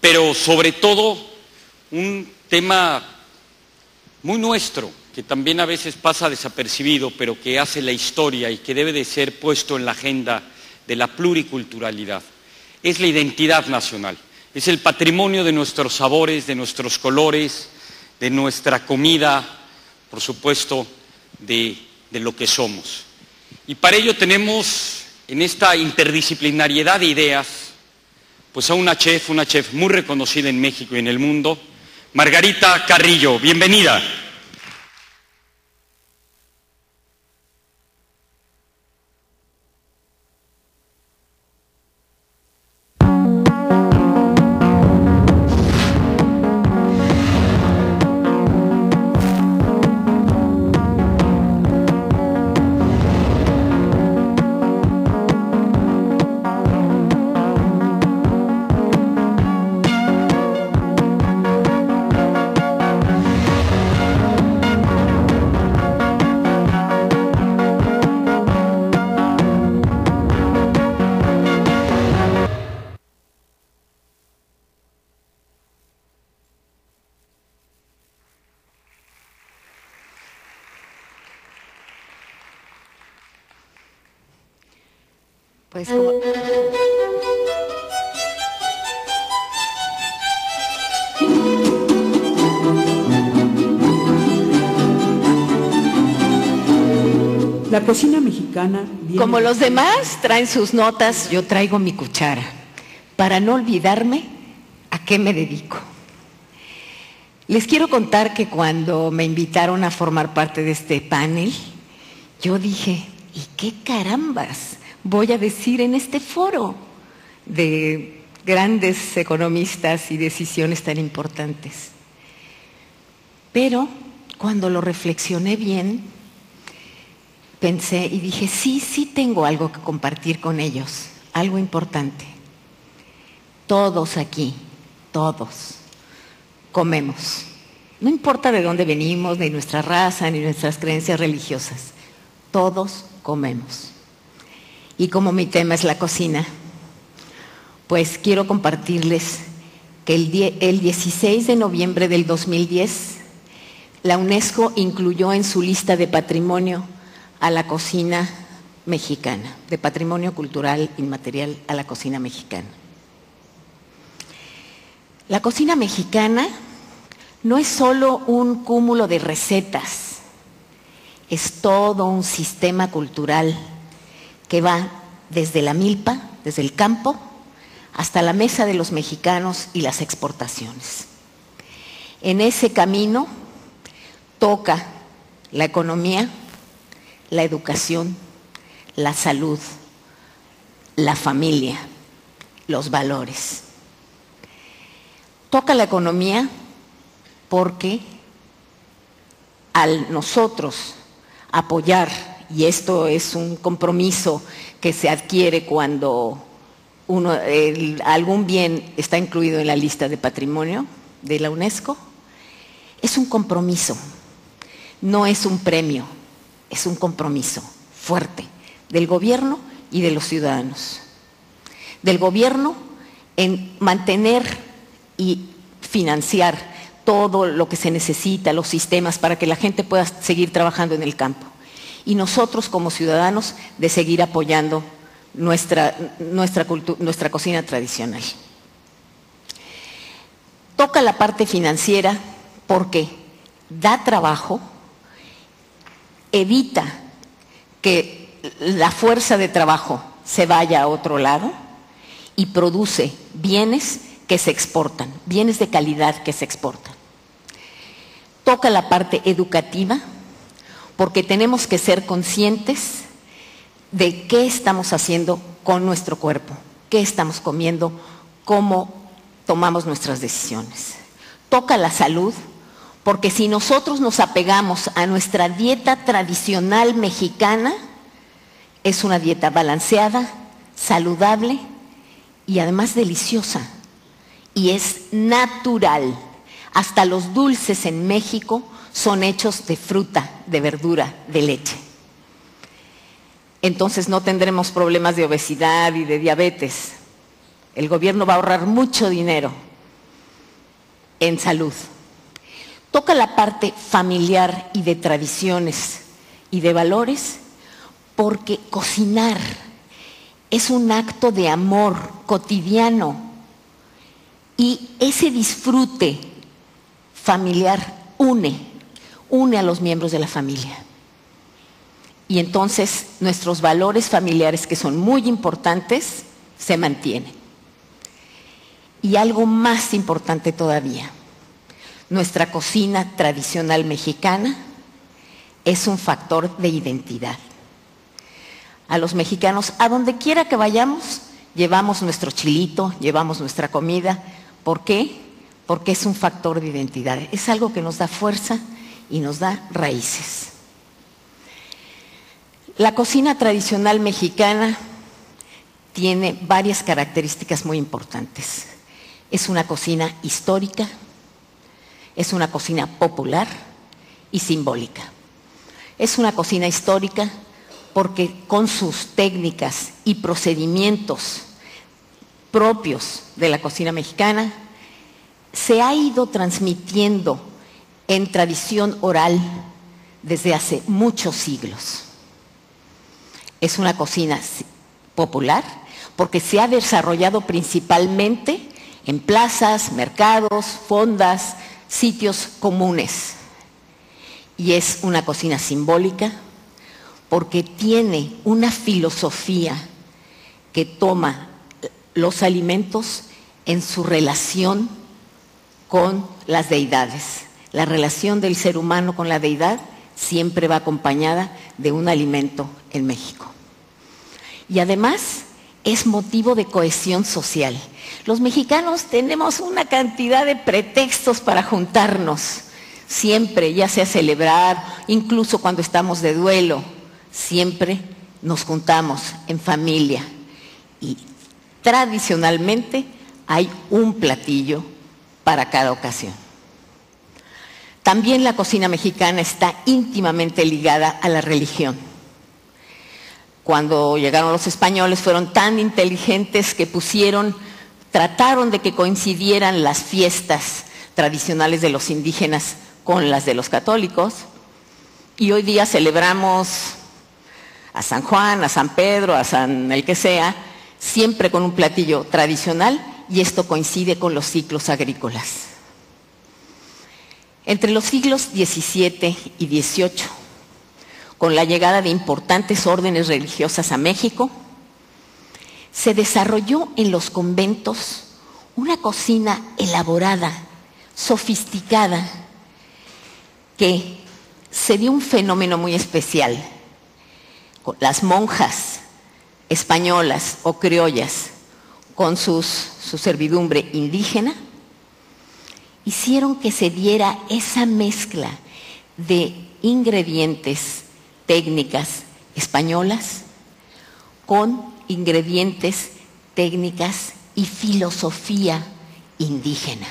Pero sobre todo un tema muy nuestro, que también a veces pasa desapercibido, pero que hace la historia y que debe de ser puesto en la agenda de la pluriculturalidad, es la identidad nacional es el patrimonio de nuestros sabores, de nuestros colores, de nuestra comida, por supuesto, de, de lo que somos. Y para ello tenemos en esta interdisciplinariedad de ideas, pues a una chef, una chef muy reconocida en México y en el mundo, Margarita Carrillo, bienvenida. Mexicana viene Como los demás traen sus notas, yo traigo mi cuchara, para no olvidarme a qué me dedico. Les quiero contar que cuando me invitaron a formar parte de este panel, yo dije, ¿y qué carambas voy a decir en este foro de grandes economistas y decisiones tan importantes? Pero cuando lo reflexioné bien, pensé y dije, sí, sí tengo algo que compartir con ellos, algo importante. Todos aquí, todos, comemos. No importa de dónde venimos, ni nuestra raza, ni nuestras creencias religiosas. Todos comemos. Y como mi tema es la cocina, pues quiero compartirles que el, el 16 de noviembre del 2010, la UNESCO incluyó en su lista de patrimonio a la cocina mexicana, de patrimonio cultural inmaterial a la cocina mexicana. La cocina mexicana no es solo un cúmulo de recetas, es todo un sistema cultural que va desde la milpa, desde el campo, hasta la mesa de los mexicanos y las exportaciones. En ese camino toca la economía, la educación, la salud, la familia, los valores. Toca la economía porque al nosotros apoyar, y esto es un compromiso que se adquiere cuando uno, algún bien está incluido en la lista de patrimonio de la UNESCO, es un compromiso, no es un premio, es un compromiso fuerte del gobierno y de los ciudadanos. Del gobierno en mantener y financiar todo lo que se necesita, los sistemas para que la gente pueda seguir trabajando en el campo. Y nosotros como ciudadanos de seguir apoyando nuestra, nuestra, nuestra cocina tradicional. Toca la parte financiera porque da trabajo, evita que la fuerza de trabajo se vaya a otro lado y produce bienes que se exportan, bienes de calidad que se exportan. Toca la parte educativa porque tenemos que ser conscientes de qué estamos haciendo con nuestro cuerpo, qué estamos comiendo, cómo tomamos nuestras decisiones. Toca la salud, porque si nosotros nos apegamos a nuestra dieta tradicional mexicana, es una dieta balanceada, saludable y además deliciosa. Y es natural. Hasta los dulces en México son hechos de fruta, de verdura, de leche. Entonces no tendremos problemas de obesidad y de diabetes. El gobierno va a ahorrar mucho dinero en salud. Toca la parte familiar y de tradiciones y de valores porque cocinar es un acto de amor cotidiano y ese disfrute familiar une, une a los miembros de la familia. Y entonces nuestros valores familiares, que son muy importantes, se mantienen. Y algo más importante todavía, nuestra cocina tradicional mexicana es un factor de identidad. A los mexicanos, a donde quiera que vayamos, llevamos nuestro chilito, llevamos nuestra comida. ¿Por qué? Porque es un factor de identidad. Es algo que nos da fuerza y nos da raíces. La cocina tradicional mexicana tiene varias características muy importantes. Es una cocina histórica, es una cocina popular y simbólica. Es una cocina histórica porque con sus técnicas y procedimientos propios de la cocina mexicana, se ha ido transmitiendo en tradición oral desde hace muchos siglos. Es una cocina popular porque se ha desarrollado principalmente en plazas, mercados, fondas, sitios comunes. Y es una cocina simbólica porque tiene una filosofía que toma los alimentos en su relación con las deidades. La relación del ser humano con la deidad siempre va acompañada de un alimento en México. Y además es motivo de cohesión social. Los mexicanos tenemos una cantidad de pretextos para juntarnos, siempre, ya sea celebrar, incluso cuando estamos de duelo, siempre nos juntamos en familia. Y tradicionalmente hay un platillo para cada ocasión. También la cocina mexicana está íntimamente ligada a la religión. Cuando llegaron los españoles fueron tan inteligentes que pusieron, trataron de que coincidieran las fiestas tradicionales de los indígenas con las de los católicos. Y hoy día celebramos a San Juan, a San Pedro, a San el que sea, siempre con un platillo tradicional y esto coincide con los ciclos agrícolas. Entre los siglos XVII y XVIII, con la llegada de importantes órdenes religiosas a México, se desarrolló en los conventos una cocina elaborada, sofisticada, que se dio un fenómeno muy especial. Las monjas españolas o criollas con sus, su servidumbre indígena, hicieron que se diera esa mezcla de ingredientes, técnicas españolas con ingredientes, técnicas y filosofía indígena.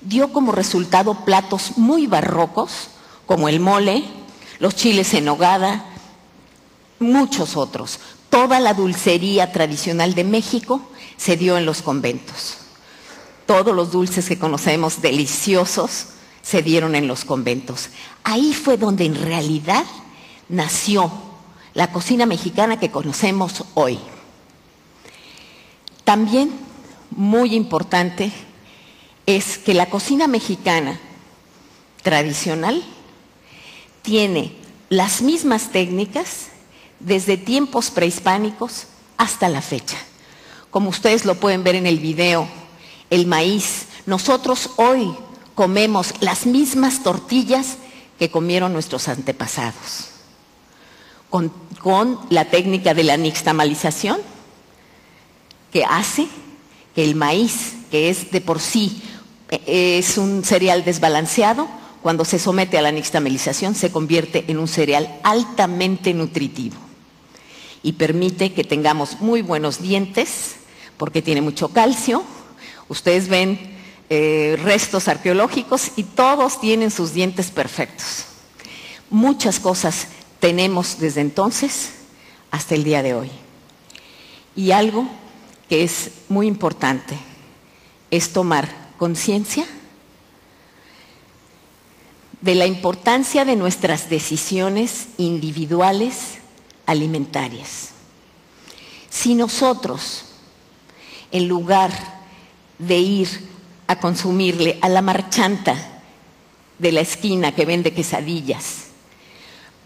Dio como resultado platos muy barrocos, como el mole, los chiles en nogada, muchos otros. Toda la dulcería tradicional de México se dio en los conventos. Todos los dulces que conocemos deliciosos se dieron en los conventos. Ahí fue donde en realidad nació la cocina mexicana que conocemos hoy. También muy importante es que la cocina mexicana tradicional tiene las mismas técnicas desde tiempos prehispánicos hasta la fecha. Como ustedes lo pueden ver en el video, el maíz, nosotros hoy comemos las mismas tortillas que comieron nuestros antepasados. Con, la técnica de la nixtamalización, que hace que el maíz, que es de por sí, eh, es un cereal desbalanceado, cuando se somete a la nixtamalización se convierte en un cereal altamente nutritivo y permite que tengamos muy buenos dientes porque tiene mucho calcio. Ustedes ven eh, restos arqueológicos y todos tienen sus dientes perfectos. Muchas cosas tenemos desde entonces hasta el día de hoy. Y algo que es muy importante es tomar conciencia de la importancia de nuestras decisiones individuales alimentarias. Si nosotros, en lugar de ir a consumirle a la marchanta de la esquina que vende quesadillas,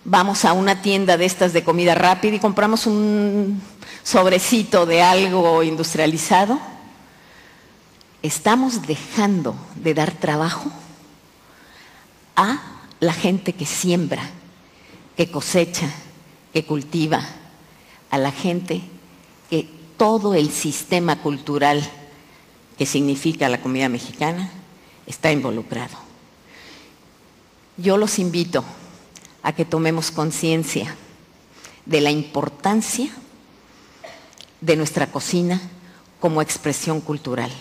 vamos a una tienda de estas de comida rápida y compramos un sobrecito de algo industrializado, estamos dejando de dar trabajo a la gente que siembra, que cosecha, que cultiva, a la gente que todo el sistema cultural que significa la comida mexicana está involucrado. Yo los invito a que tomemos conciencia de la importancia de nuestra cocina como expresión cultural.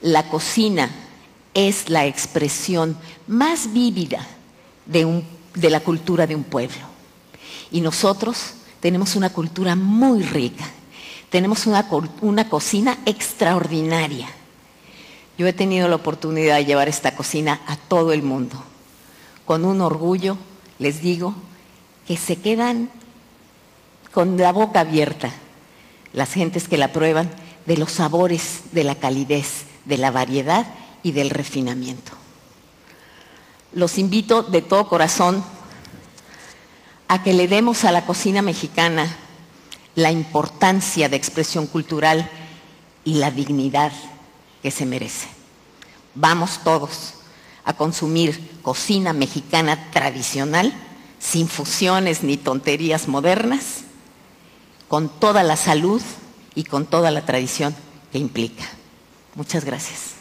La cocina es la expresión más vívida de, la cultura de un pueblo. Y nosotros tenemos una cultura muy rica, tenemos una cocina extraordinaria. Yo he tenido la oportunidad de llevar esta cocina a todo el mundo. Con un orgullo les digo que se quedan con la boca abierta las gentes que la prueban de los sabores, de la calidez, de la variedad y del refinamiento. Los invito de todo corazón a que le demos a la cocina mexicana la importancia de expresión cultural y la dignidad que se merece. Vamos todos a consumir cocina mexicana tradicional, sin fusiones ni tonterías modernas, con toda la salud y con toda la tradición que implica. Muchas gracias.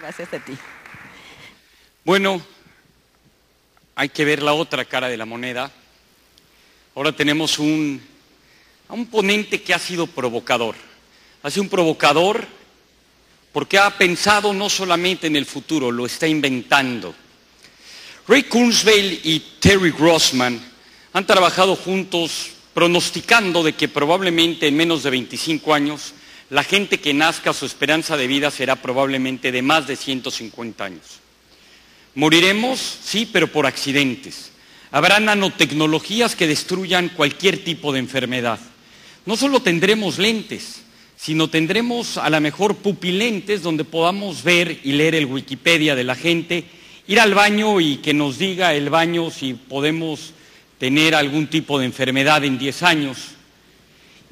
Gracias a ti. Bueno, hay que ver la otra cara de la moneda. Ahora tenemos un, a un ponente que ha sido provocador. Ha sido un provocador porque ha pensado no solamente en el futuro, lo está inventando. Ray Kurzweil y Terry Grossman han trabajado juntos pronosticando de que probablemente en menos de 25 años la gente que nazca su esperanza de vida será probablemente de más de 150 años. Moriremos, sí, pero por accidentes. Habrá nanotecnologías que destruyan cualquier tipo de enfermedad. No solo tendremos lentes, sino tendremos a lo mejor pupilentes donde podamos ver y leer el Wikipedia de la gente, ir al baño y que nos diga el baño si podemos tener algún tipo de enfermedad en 10 años.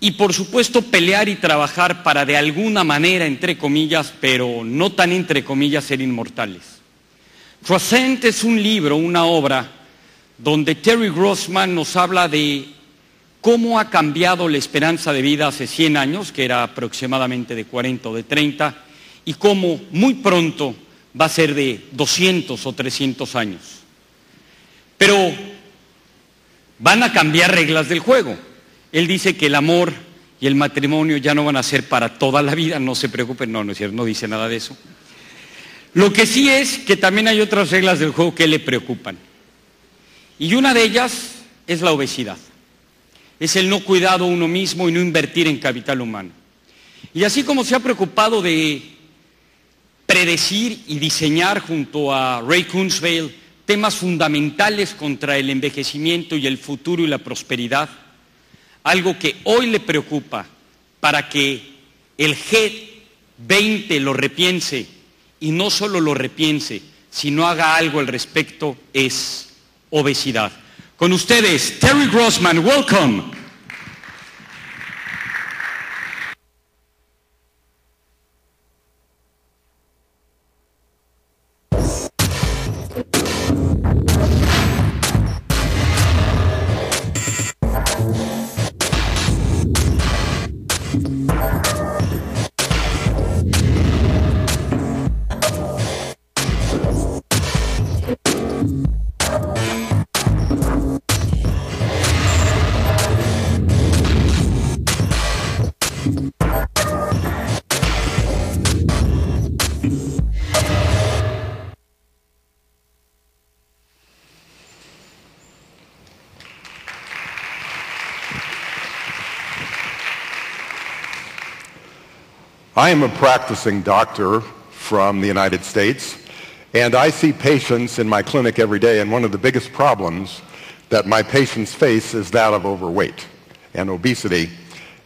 Y por supuesto pelear y trabajar para de alguna manera, entre comillas, pero no tan entre comillas, ser inmortales. Transcend es un libro, una obra, donde Terry Grossman nos habla de cómo ha cambiado la esperanza de vida hace 100 años, que era aproximadamente de 40 o de 30, y cómo muy pronto va a ser de 200 o 300 años. Pero van a cambiar reglas del juego. Él dice que el amor y el matrimonio ya no van a ser para toda la vida, no se preocupen, no, no es cierto, no dice nada de eso. Lo que sí es que también hay otras reglas del juego que le preocupan. Y una de ellas es la obesidad. Es el no cuidado uno mismo y no invertir en capital humano. Y así como se ha preocupado de predecir y diseñar junto a Ray Kurzweil temas fundamentales contra el envejecimiento y el futuro y la prosperidad, algo que hoy le preocupa para que el G20 lo repiense y no solo lo repiense, sino haga algo al respecto, es obesidad. Con ustedes, Terry Grossman, welcome. I am a practicing doctor from the United States, and I see patients in my clinic every day, and one of the biggest problems that my patients face is that of overweight and obesity.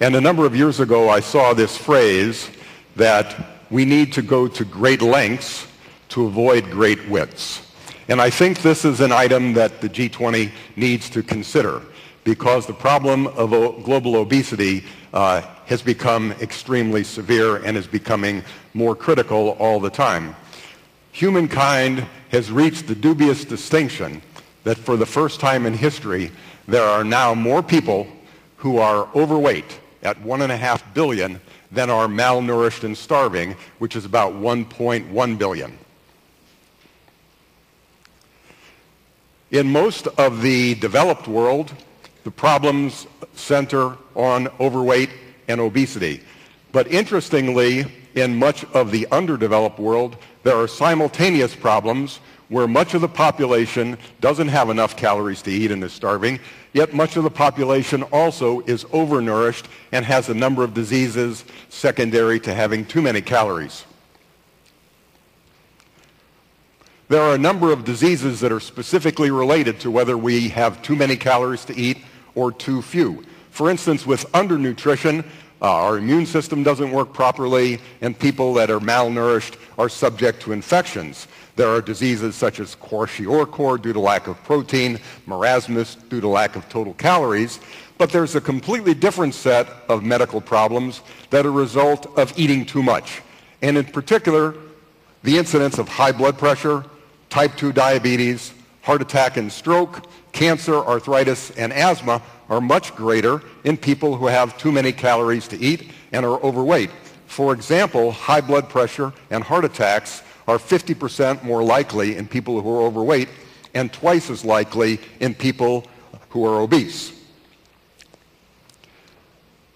And a number of years ago, I saw this phrase that we need to go to great lengths to avoid great widths. And I think this is an item that the G20 needs to consider because the problem of global obesity uh, has become extremely severe and is becoming more critical all the time. Humankind has reached the dubious distinction that for the first time in history, there are now more people who are overweight at one and a half billion than are malnourished and starving, which is about 1.1 billion. In most of the developed world, the problems center on overweight and obesity. But interestingly, in much of the underdeveloped world, there are simultaneous problems where much of the population doesn't have enough calories to eat and is starving, yet much of the population also is overnourished and has a number of diseases secondary to having too many calories. There are a number of diseases that are specifically related to whether we have too many calories to eat or too few. For instance, with undernutrition, uh, our immune system doesn't work properly, and people that are malnourished are subject to infections. There are diseases such as kwashiorkor due to lack of protein, marasmus due to lack of total calories, but there's a completely different set of medical problems that are a result of eating too much. And in particular, the incidence of high blood pressure, type 2 diabetes, heart attack and stroke, cancer, arthritis, and asthma are much greater in people who have too many calories to eat and are overweight. For example, high blood pressure and heart attacks are 50% more likely in people who are overweight and twice as likely in people who are obese.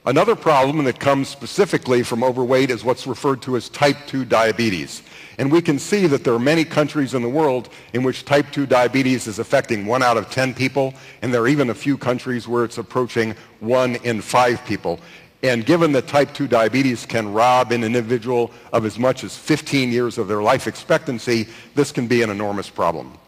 Another problem that comes specifically from overweight is what's referred to as type 2 diabetes. And we can see that there are many countries in the world in which type 2 diabetes is affecting one out of 10 people, and there are even a few countries where it's approaching one in five people. And given that type 2 diabetes can rob an individual of as much as 15 years of their life expectancy, this can be an enormous problem.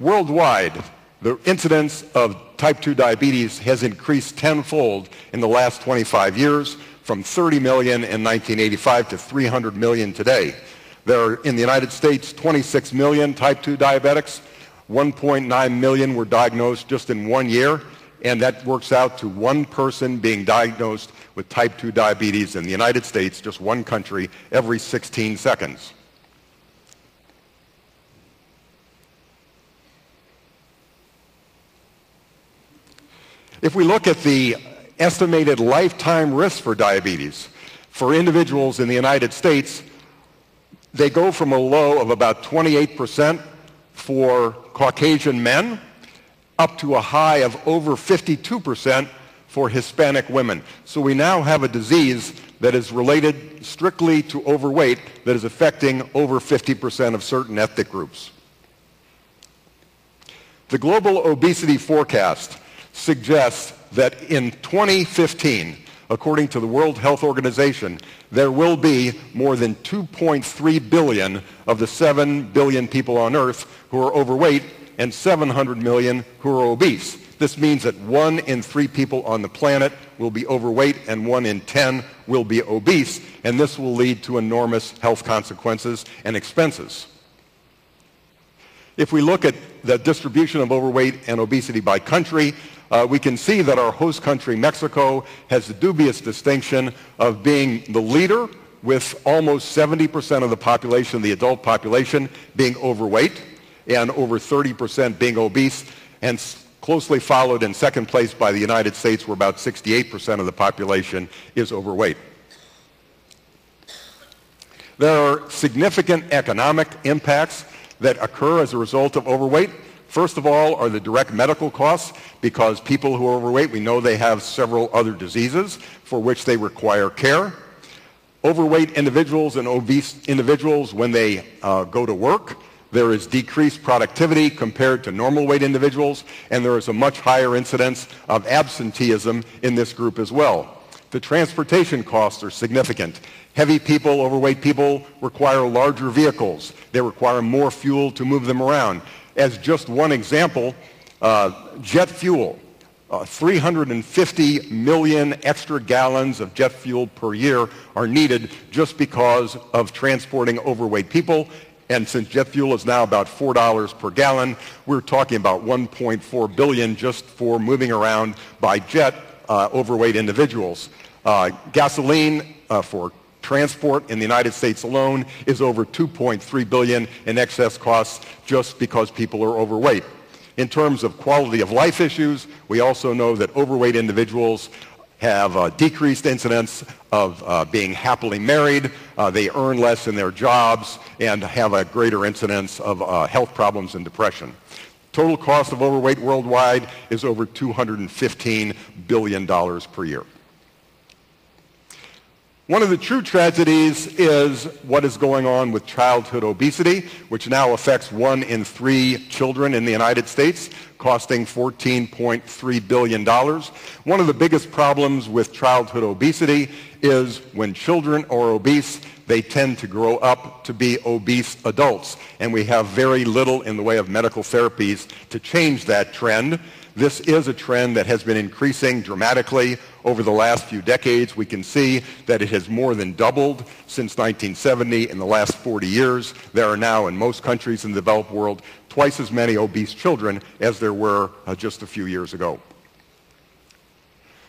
Worldwide, the incidence of type 2 diabetes has increased tenfold in the last 25 years, from 30 million in 1985 to 300 million today. There are, in the United States, 26 million type 2 diabetics. 1.9 million were diagnosed just in one year, and that works out to one person being diagnosed with type 2 diabetes in the United States, just one country, every 16 seconds. If we look at the estimated lifetime risk for diabetes for individuals in the United States, they go from a low of about 28% for Caucasian men up to a high of over 52% for Hispanic women. So we now have a disease that is related strictly to overweight that is affecting over 50% of certain ethnic groups. The global obesity forecast suggests that in 2015, according to the World Health Organization, there will be more than 2.3 billion of the 7 billion people on Earth who are overweight and 700 million who are obese. This means that one in three people on the planet will be overweight and one in 10 will be obese, and this will lead to enormous health consequences and expenses. If we look at the distribution of overweight and obesity by country, uh, we can see that our host country, Mexico, has the dubious distinction of being the leader with almost 70% of the population, the adult population, being overweight and over 30% being obese, and closely followed in second place by the United States, where about 68% of the population is overweight. There are significant economic impacts that occur as a result of overweight. First of all are the direct medical costs because people who are overweight, we know they have several other diseases for which they require care. Overweight individuals and obese individuals, when they uh, go to work, there is decreased productivity compared to normal weight individuals, and there is a much higher incidence of absenteeism in this group as well. The transportation costs are significant. Heavy people, overweight people require larger vehicles. They require more fuel to move them around. As just one example, uh, jet fuel, uh, 350 million extra gallons of jet fuel per year are needed just because of transporting overweight people And since jet fuel is now about $4 per gallon, we're talking about 1.4 billion just for moving around by jet uh, overweight individuals. Uh, gasoline uh, for transport in the United States alone is over 2.3 billion in excess costs just because people are overweight. In terms of quality of life issues, we also know that overweight individuals have a decreased incidence of uh, being happily married. Uh, they earn less in their jobs and have a greater incidence of uh, health problems and depression. Total cost of overweight worldwide is over $215 billion per year. One of the true tragedies is what is going on with childhood obesity, which now affects one in three children in the United States, costing $14.3 billion. One of the biggest problems with childhood obesity is when children are obese, they tend to grow up to be obese adults. And we have very little in the way of medical therapies to change that trend. This is a trend that has been increasing dramatically over the last few decades. We can see that it has more than doubled since 1970 in the last 40 years. There are now in most countries in the developed world twice as many obese children as there were uh, just a few years ago.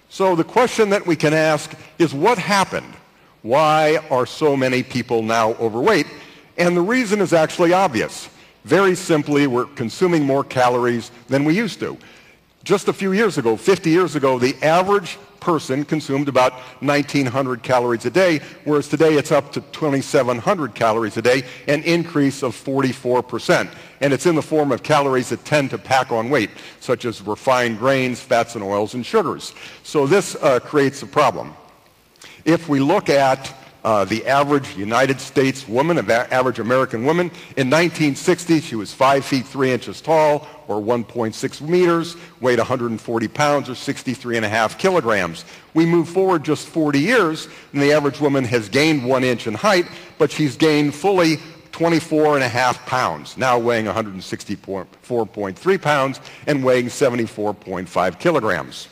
So the question that we can ask is what happened? Why are so many people now overweight? And the reason is actually obvious. Very simply, we're consuming more calories than we used to. Just a few years ago, 50 years ago, the average person consumed about 1,900 calories a day, whereas today it's up to 2,700 calories a day, an increase of 44%. And it's in the form of calories that tend to pack on weight, such as refined grains, fats and oils, and sugars. So this uh, creates a problem. If we look at uh, the average United States woman, an average American woman. In 1960, she was 5 feet 3 inches tall, or 1.6 meters, weighed 140 pounds, or 63 and a half kilograms. We move forward just 40 years, and the average woman has gained one inch in height, but she's gained fully 24 and a half pounds, now weighing 164.3 pounds and weighing 74.5 kilograms.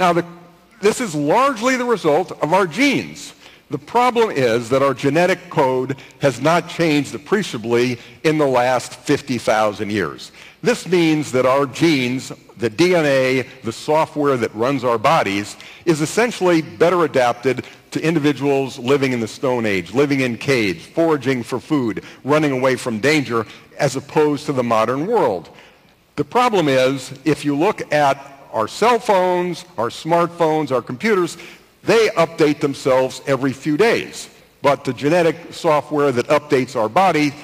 Now, the this is largely the result of our genes. The problem is that our genetic code has not changed appreciably in the last 50,000 years. This means that our genes, the DNA, the software that runs our bodies, is essentially better adapted to individuals living in the Stone Age, living in caves, foraging for food, running away from danger, as opposed to the modern world. The problem is, if you look at our cell phones, our smartphones, our computers, they update themselves every few days. But the genetic software that updates our body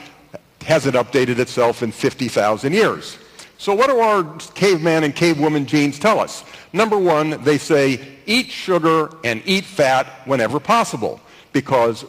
hasn't updated itself in 50,000 years. So what do our caveman and cavewoman genes tell us? Number one, they say eat sugar and eat fat whenever possible because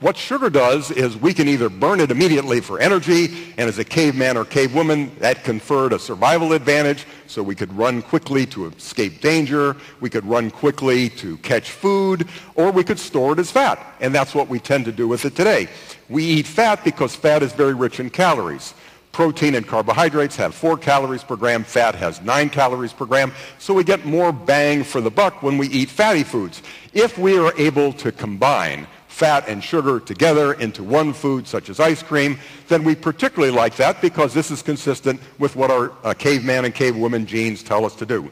what sugar does is we can either burn it immediately for energy, and as a caveman or cavewoman, that conferred a survival advantage, so we could run quickly to escape danger, we could run quickly to catch food, or we could store it as fat, and that's what we tend to do with it today. We eat fat because fat is very rich in calories. Protein and carbohydrates have 4 calories per gram, fat has 9 calories per gram, so we get more bang for the buck when we eat fatty foods. If we are able to combine fat and sugar together into one food, such as ice cream, then we particularly like that because this is consistent with what our uh, caveman and cavewoman genes tell us to do.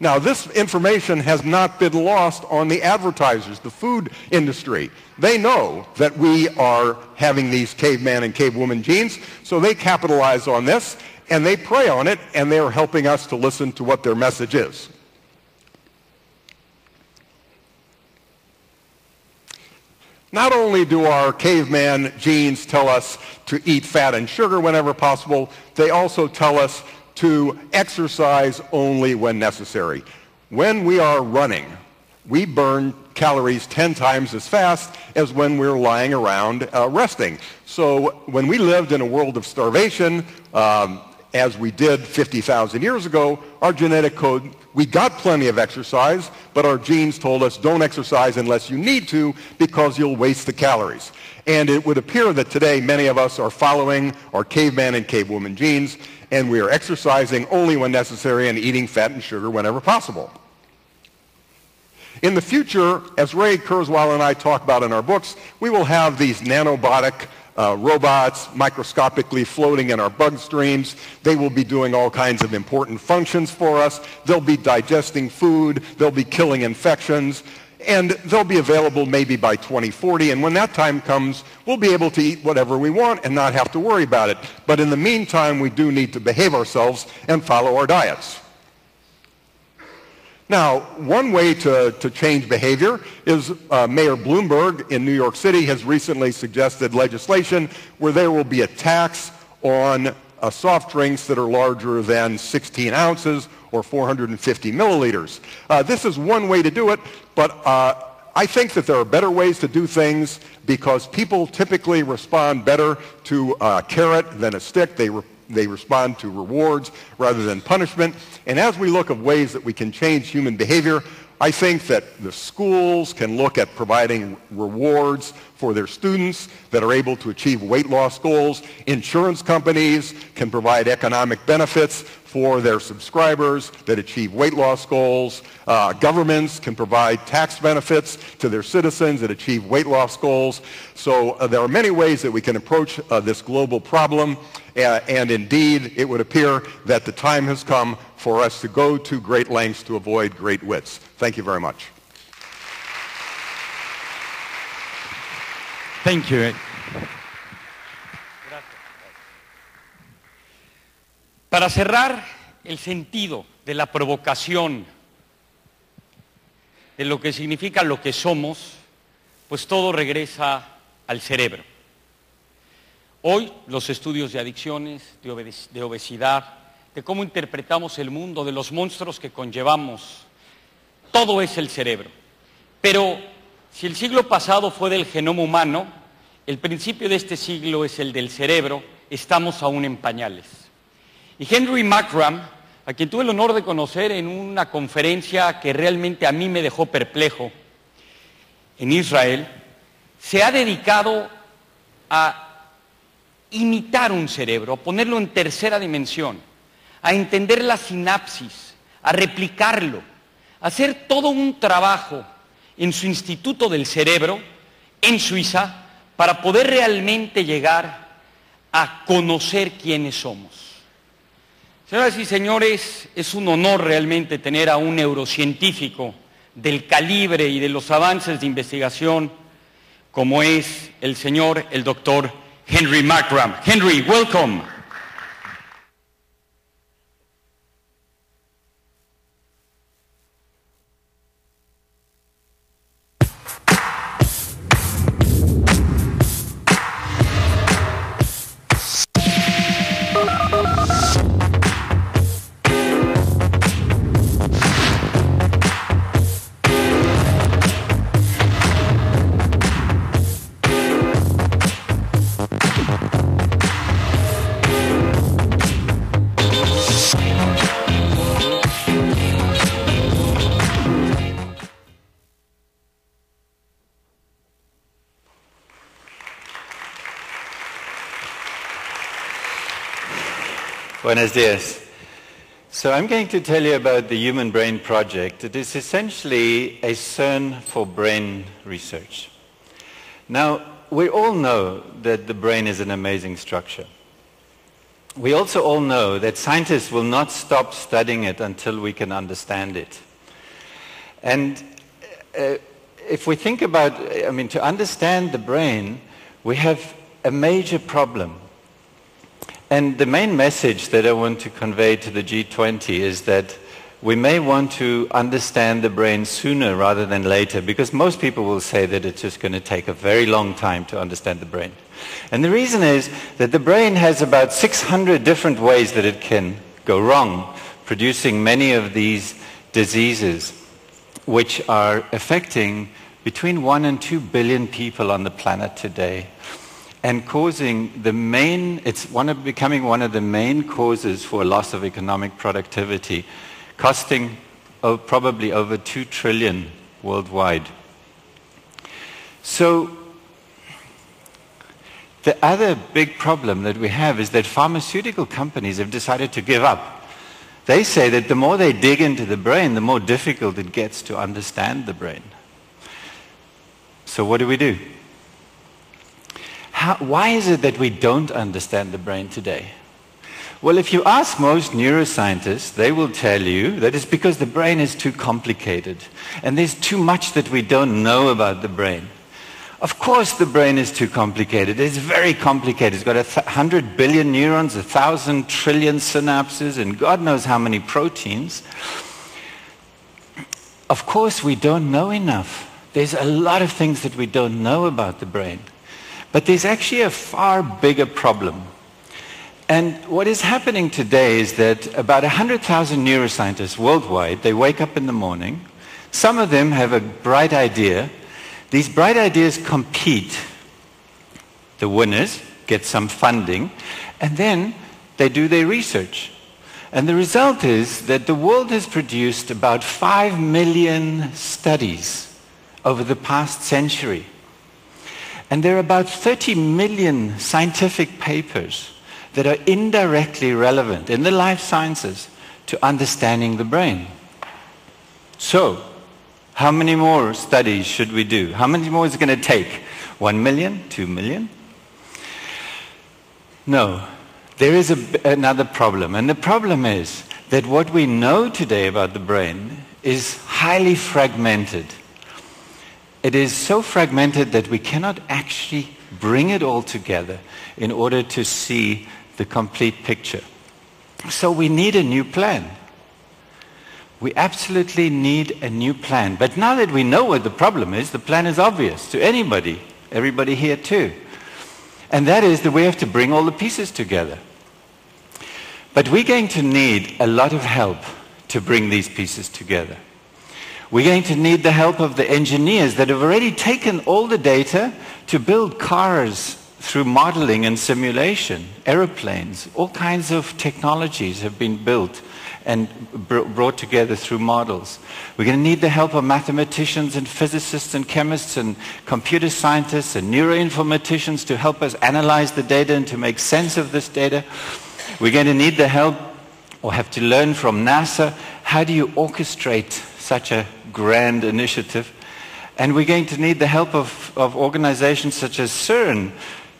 Now, this information has not been lost on the advertisers, the food industry. They know that we are having these caveman and cavewoman genes, so they capitalize on this, and they prey on it, and they're helping us to listen to what their message is. Not only do our caveman genes tell us to eat fat and sugar whenever possible, they also tell us to exercise only when necessary. When we are running, we burn calories 10 times as fast as when we're lying around uh, resting. So when we lived in a world of starvation, um, as we did 50,000 years ago, our genetic code we got plenty of exercise, but our genes told us don't exercise unless you need to because you'll waste the calories. And it would appear that today many of us are following our caveman and cavewoman genes, and we are exercising only when necessary and eating fat and sugar whenever possible. In the future, as Ray Kurzweil and I talk about in our books, we will have these nanobotic uh, robots microscopically floating in our bug streams. They will be doing all kinds of important functions for us. They'll be digesting food. They'll be killing infections. And they'll be available maybe by 2040. And when that time comes, we'll be able to eat whatever we want and not have to worry about it. But in the meantime, we do need to behave ourselves and follow our diets. Now, one way to, to change behavior is uh, Mayor Bloomberg in New York City has recently suggested legislation where there will be a tax on uh, soft drinks that are larger than 16 ounces or 450 milliliters. Uh, this is one way to do it, but uh, I think that there are better ways to do things because people typically respond better to a carrot than a stick. They re- they respond to rewards rather than punishment. And as we look at ways that we can change human behavior, I think that the schools can look at providing rewards for their students that are able to achieve weight loss goals. Insurance companies can provide economic benefits for their subscribers that achieve weight loss goals. Uh, governments can provide tax benefits to their citizens that achieve weight loss goals. So uh, there are many ways that we can approach uh, this global problem. And indeed, it would appear that the time has come for us to go to great lengths to avoid great wits. Thank you very much. Thank you. Para cerrar el sentido de la provocación, de lo que significa lo que somos, pues todo regresa al cerebro. Hoy los estudios de adicciones, de, obes- de obesidad, de cómo interpretamos el mundo, de los monstruos que conllevamos, todo es el cerebro. Pero si el siglo pasado fue del genoma humano, el principio de este siglo es el del cerebro, estamos aún en pañales. Y Henry Markram, a quien tuve el honor de conocer en una conferencia que realmente a mí me dejó perplejo en Israel, se ha dedicado a imitar un cerebro, a ponerlo en tercera dimensión, a entender la sinapsis, a replicarlo, a hacer todo un trabajo en su Instituto del Cerebro en Suiza para poder realmente llegar a conocer quiénes somos. Señoras y señores, es un honor realmente tener a un neurocientífico del calibre y de los avances de investigación como es el señor, el doctor Henry Markram. Henry, welcome. Buenos dias. So I'm going to tell you about the Human Brain Project. It is essentially a CERN for brain research. Now, we all know that the brain is an amazing structure. We also all know that scientists will not stop studying it until we can understand it. And uh, if we think about, I mean, to understand the brain, we have a major problem. And the main message that I want to convey to the G20 is that we may want to understand the brain sooner rather than later because most people will say that it's just going to take a very long time to understand the brain. And the reason is that the brain has about 600 different ways that it can go wrong, producing many of these diseases which are affecting between 1 and 2 billion people on the planet today and causing the main, it's one of becoming one of the main causes for loss of economic productivity, costing oh, probably over 2 trillion worldwide. So the other big problem that we have is that pharmaceutical companies have decided to give up They say that the more they dig into the brain, the more difficult it gets to understand the brain. So what do we do? How, why is it that we don't understand the brain today? Well, if you ask most neuroscientists, they will tell you that it's because the brain is too complicated and there's too much that we don't know about the brain. Of course the brain is too complicated. It's very complicated. It's got a hundred billion neurons, a thousand trillion synapses, and God knows how many proteins. Of course we don't know enough. There's a lot of things that we don't know about the brain. But there's actually a far bigger problem. And what is happening today is that about 100,000 neuroscientists worldwide, they wake up in the morning. Some of them have a bright idea. These bright ideas compete. The winners get some funding. And then they do their research. And the result is that the world has produced about 5 million studies over the past century. And there are about 30 million scientific papers that are indirectly relevant in the life sciences to understanding the brain. So, how many more studies should we do? How many more is it going to take? One million? Two million? No. There is a, another problem. And the problem is that what we know today about the brain is highly fragmented. It is so fragmented that we cannot actually bring it all together in order to see the complete picture. So we need a new plan. We absolutely need a new plan. But now that we know what the problem is, the plan is obvious to anybody, everybody here too. And that is that we have to bring all the pieces together. But we're going to need a lot of help to bring these pieces together. We're going to need the help of the engineers that have already taken all the data to build cars through modeling and simulation, aeroplanes, all kinds of technologies have been built and br- brought together through models. We're going to need the help of mathematicians and physicists and chemists and computer scientists and neuroinformaticians to help us analyze the data and to make sense of this data. We're going to need the help or have to learn from NASA how do you orchestrate such a grand initiative. And we're going to need the help of, of organizations such as CERN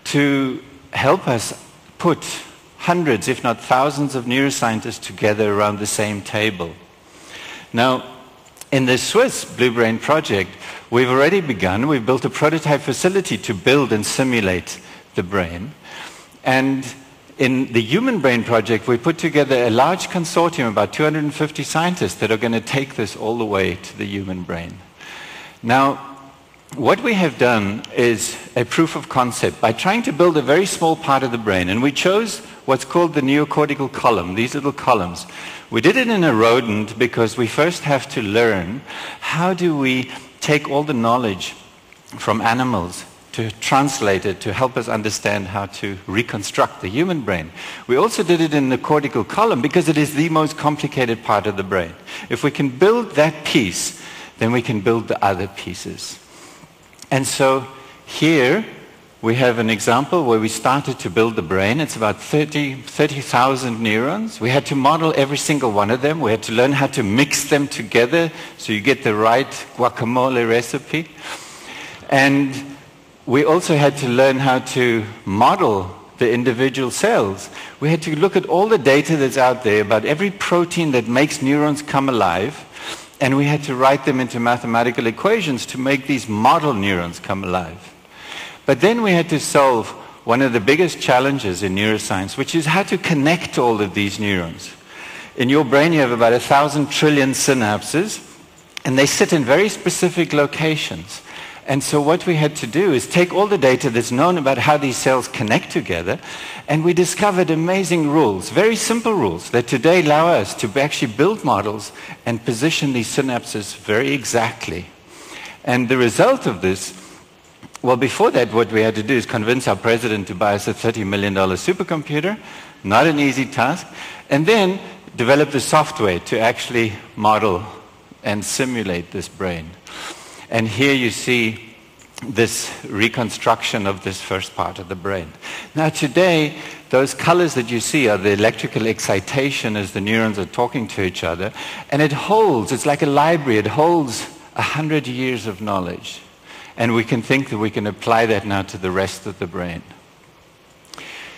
to help us put hundreds, if not thousands, of neuroscientists together around the same table. Now, in the Swiss Blue Brain project, we've already begun. We've built a prototype facility to build and simulate the brain. And in the Human Brain Project, we put together a large consortium, about 250 scientists, that are going to take this all the way to the human brain. Now, what we have done is a proof of concept by trying to build a very small part of the brain. And we chose what's called the neocortical column, these little columns. We did it in a rodent because we first have to learn how do we take all the knowledge from animals to translate it to help us understand how to reconstruct the human brain. We also did it in the cortical column because it is the most complicated part of the brain. If we can build that piece, then we can build the other pieces. And so here we have an example where we started to build the brain. It's about 30 30,000 neurons. We had to model every single one of them. We had to learn how to mix them together so you get the right guacamole recipe. And we also had to learn how to model the individual cells. We had to look at all the data that's out there about every protein that makes neurons come alive and we had to write them into mathematical equations to make these model neurons come alive. But then we had to solve one of the biggest challenges in neuroscience, which is how to connect all of these neurons. In your brain, you have about a thousand trillion synapses, and they sit in very specific locations. And so what we had to do is take all the data that's known about how these cells connect together, and we discovered amazing rules, very simple rules, that today allow us to actually build models and position these synapses very exactly. And the result of this, well, before that, what we had to do is convince our president to buy us a $30 million supercomputer, not an easy task, and then develop the software to actually model and simulate this brain. And here you see this reconstruction of this first part of the brain. Now today, those colors that you see are the electrical excitation as the neurons are talking to each other. And it holds, it's like a library, it holds a hundred years of knowledge. And we can think that we can apply that now to the rest of the brain.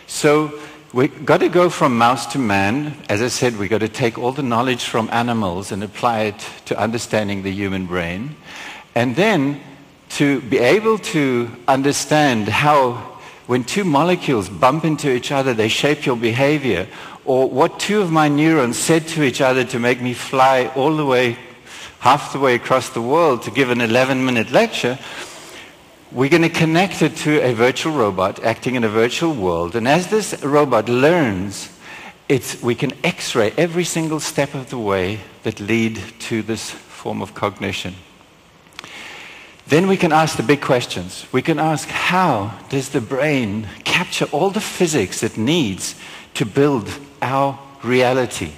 So we've got to go from mouse to man. As I said, we've got to take all the knowledge from animals and apply it to understanding the human brain. And then to be able to understand how when two molecules bump into each other, they shape your behavior, or what two of my neurons said to each other to make me fly all the way, half the way across the world to give an 11-minute lecture, we're going to connect it to a virtual robot acting in a virtual world. And as this robot learns, we can x-ray every single step of the way that lead to this form of cognition. Then we can ask the big questions. We can ask how does the brain capture all the physics it needs to build our reality,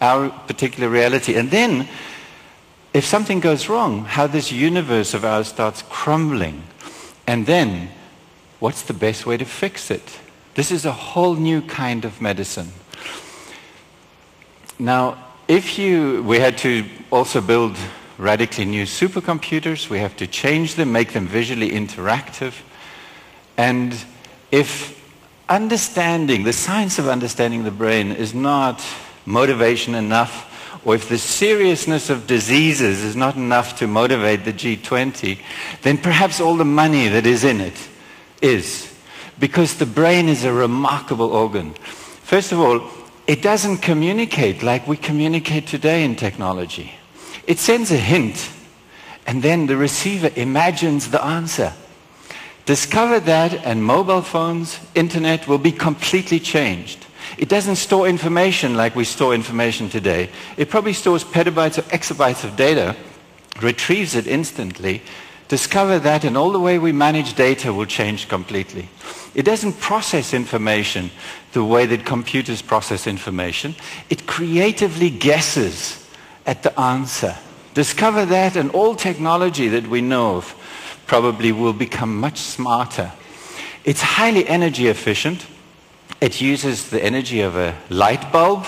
our particular reality. And then if something goes wrong, how this universe of ours starts crumbling. And then what's the best way to fix it? This is a whole new kind of medicine. Now, if you, we had to also build radically new supercomputers. We have to change them, make them visually interactive. And if understanding, the science of understanding the brain is not motivation enough, or if the seriousness of diseases is not enough to motivate the G20, then perhaps all the money that is in it is. Because the brain is a remarkable organ. First of all, it doesn't communicate like we communicate today in technology. It sends a hint, and then the receiver imagines the answer. Discover that, and mobile phones, internet will be completely changed. It doesn't store information like we store information today. It probably stores petabytes or exabytes of data, retrieves it instantly, discover that, and all the way we manage data will change completely. It doesn't process information the way that computers process information. It creatively guesses at the answer. Discover that and all technology that we know of probably will become much smarter. It's highly energy efficient. It uses the energy of a light bulb,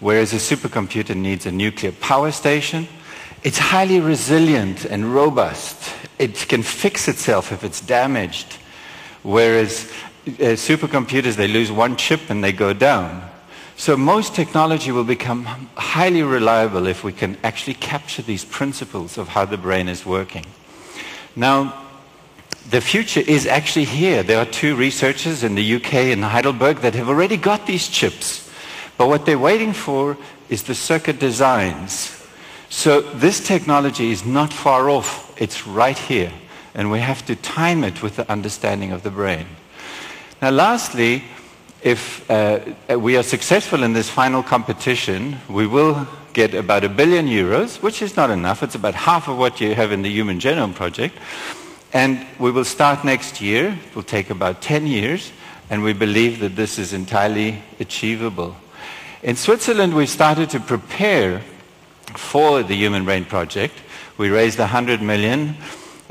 whereas a supercomputer needs a nuclear power station. It's highly resilient and robust. It can fix itself if it's damaged, whereas uh, supercomputers, they lose one chip and they go down. So most technology will become highly reliable if we can actually capture these principles of how the brain is working. Now, the future is actually here. There are two researchers in the UK and Heidelberg that have already got these chips. But what they're waiting for is the circuit designs. So this technology is not far off. It's right here. And we have to time it with the understanding of the brain. Now lastly, if uh, we are successful in this final competition, we will get about a billion euros, which is not enough. It's about half of what you have in the Human Genome Project. And we will start next year. It will take about 10 years. And we believe that this is entirely achievable. In Switzerland, we started to prepare for the Human Brain Project. We raised 100 million,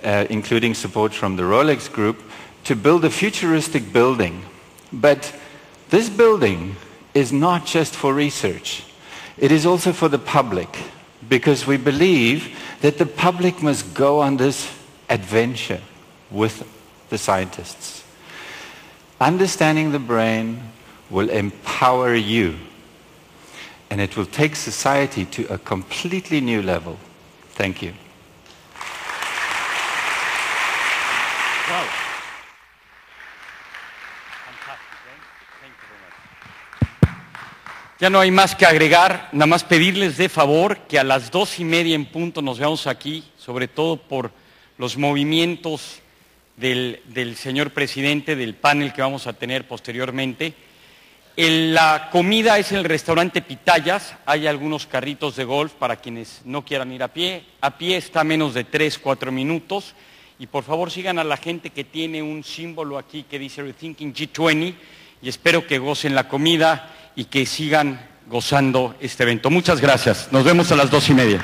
uh, including support from the Rolex Group, to build a futuristic building. But this building is not just for research. It is also for the public because we believe that the public must go on this adventure with the scientists. Understanding the brain will empower you and it will take society to a completely new level. Thank you. Ya no hay más que agregar, nada más pedirles de favor que a las dos y media en punto nos veamos aquí, sobre todo por los movimientos del, señor presidente, del panel que vamos a tener posteriormente. La comida es en el restaurante Pitayas, hay algunos carritos de golf para quienes no quieran ir a pie. A pie está menos de 3, 4 minutos. Y por favor sigan a la gente que tiene un símbolo aquí que dice Rethinking G20 y espero que gocen la comida y que sigan gozando este evento. Muchas gracias. Nos vemos a las dos y media.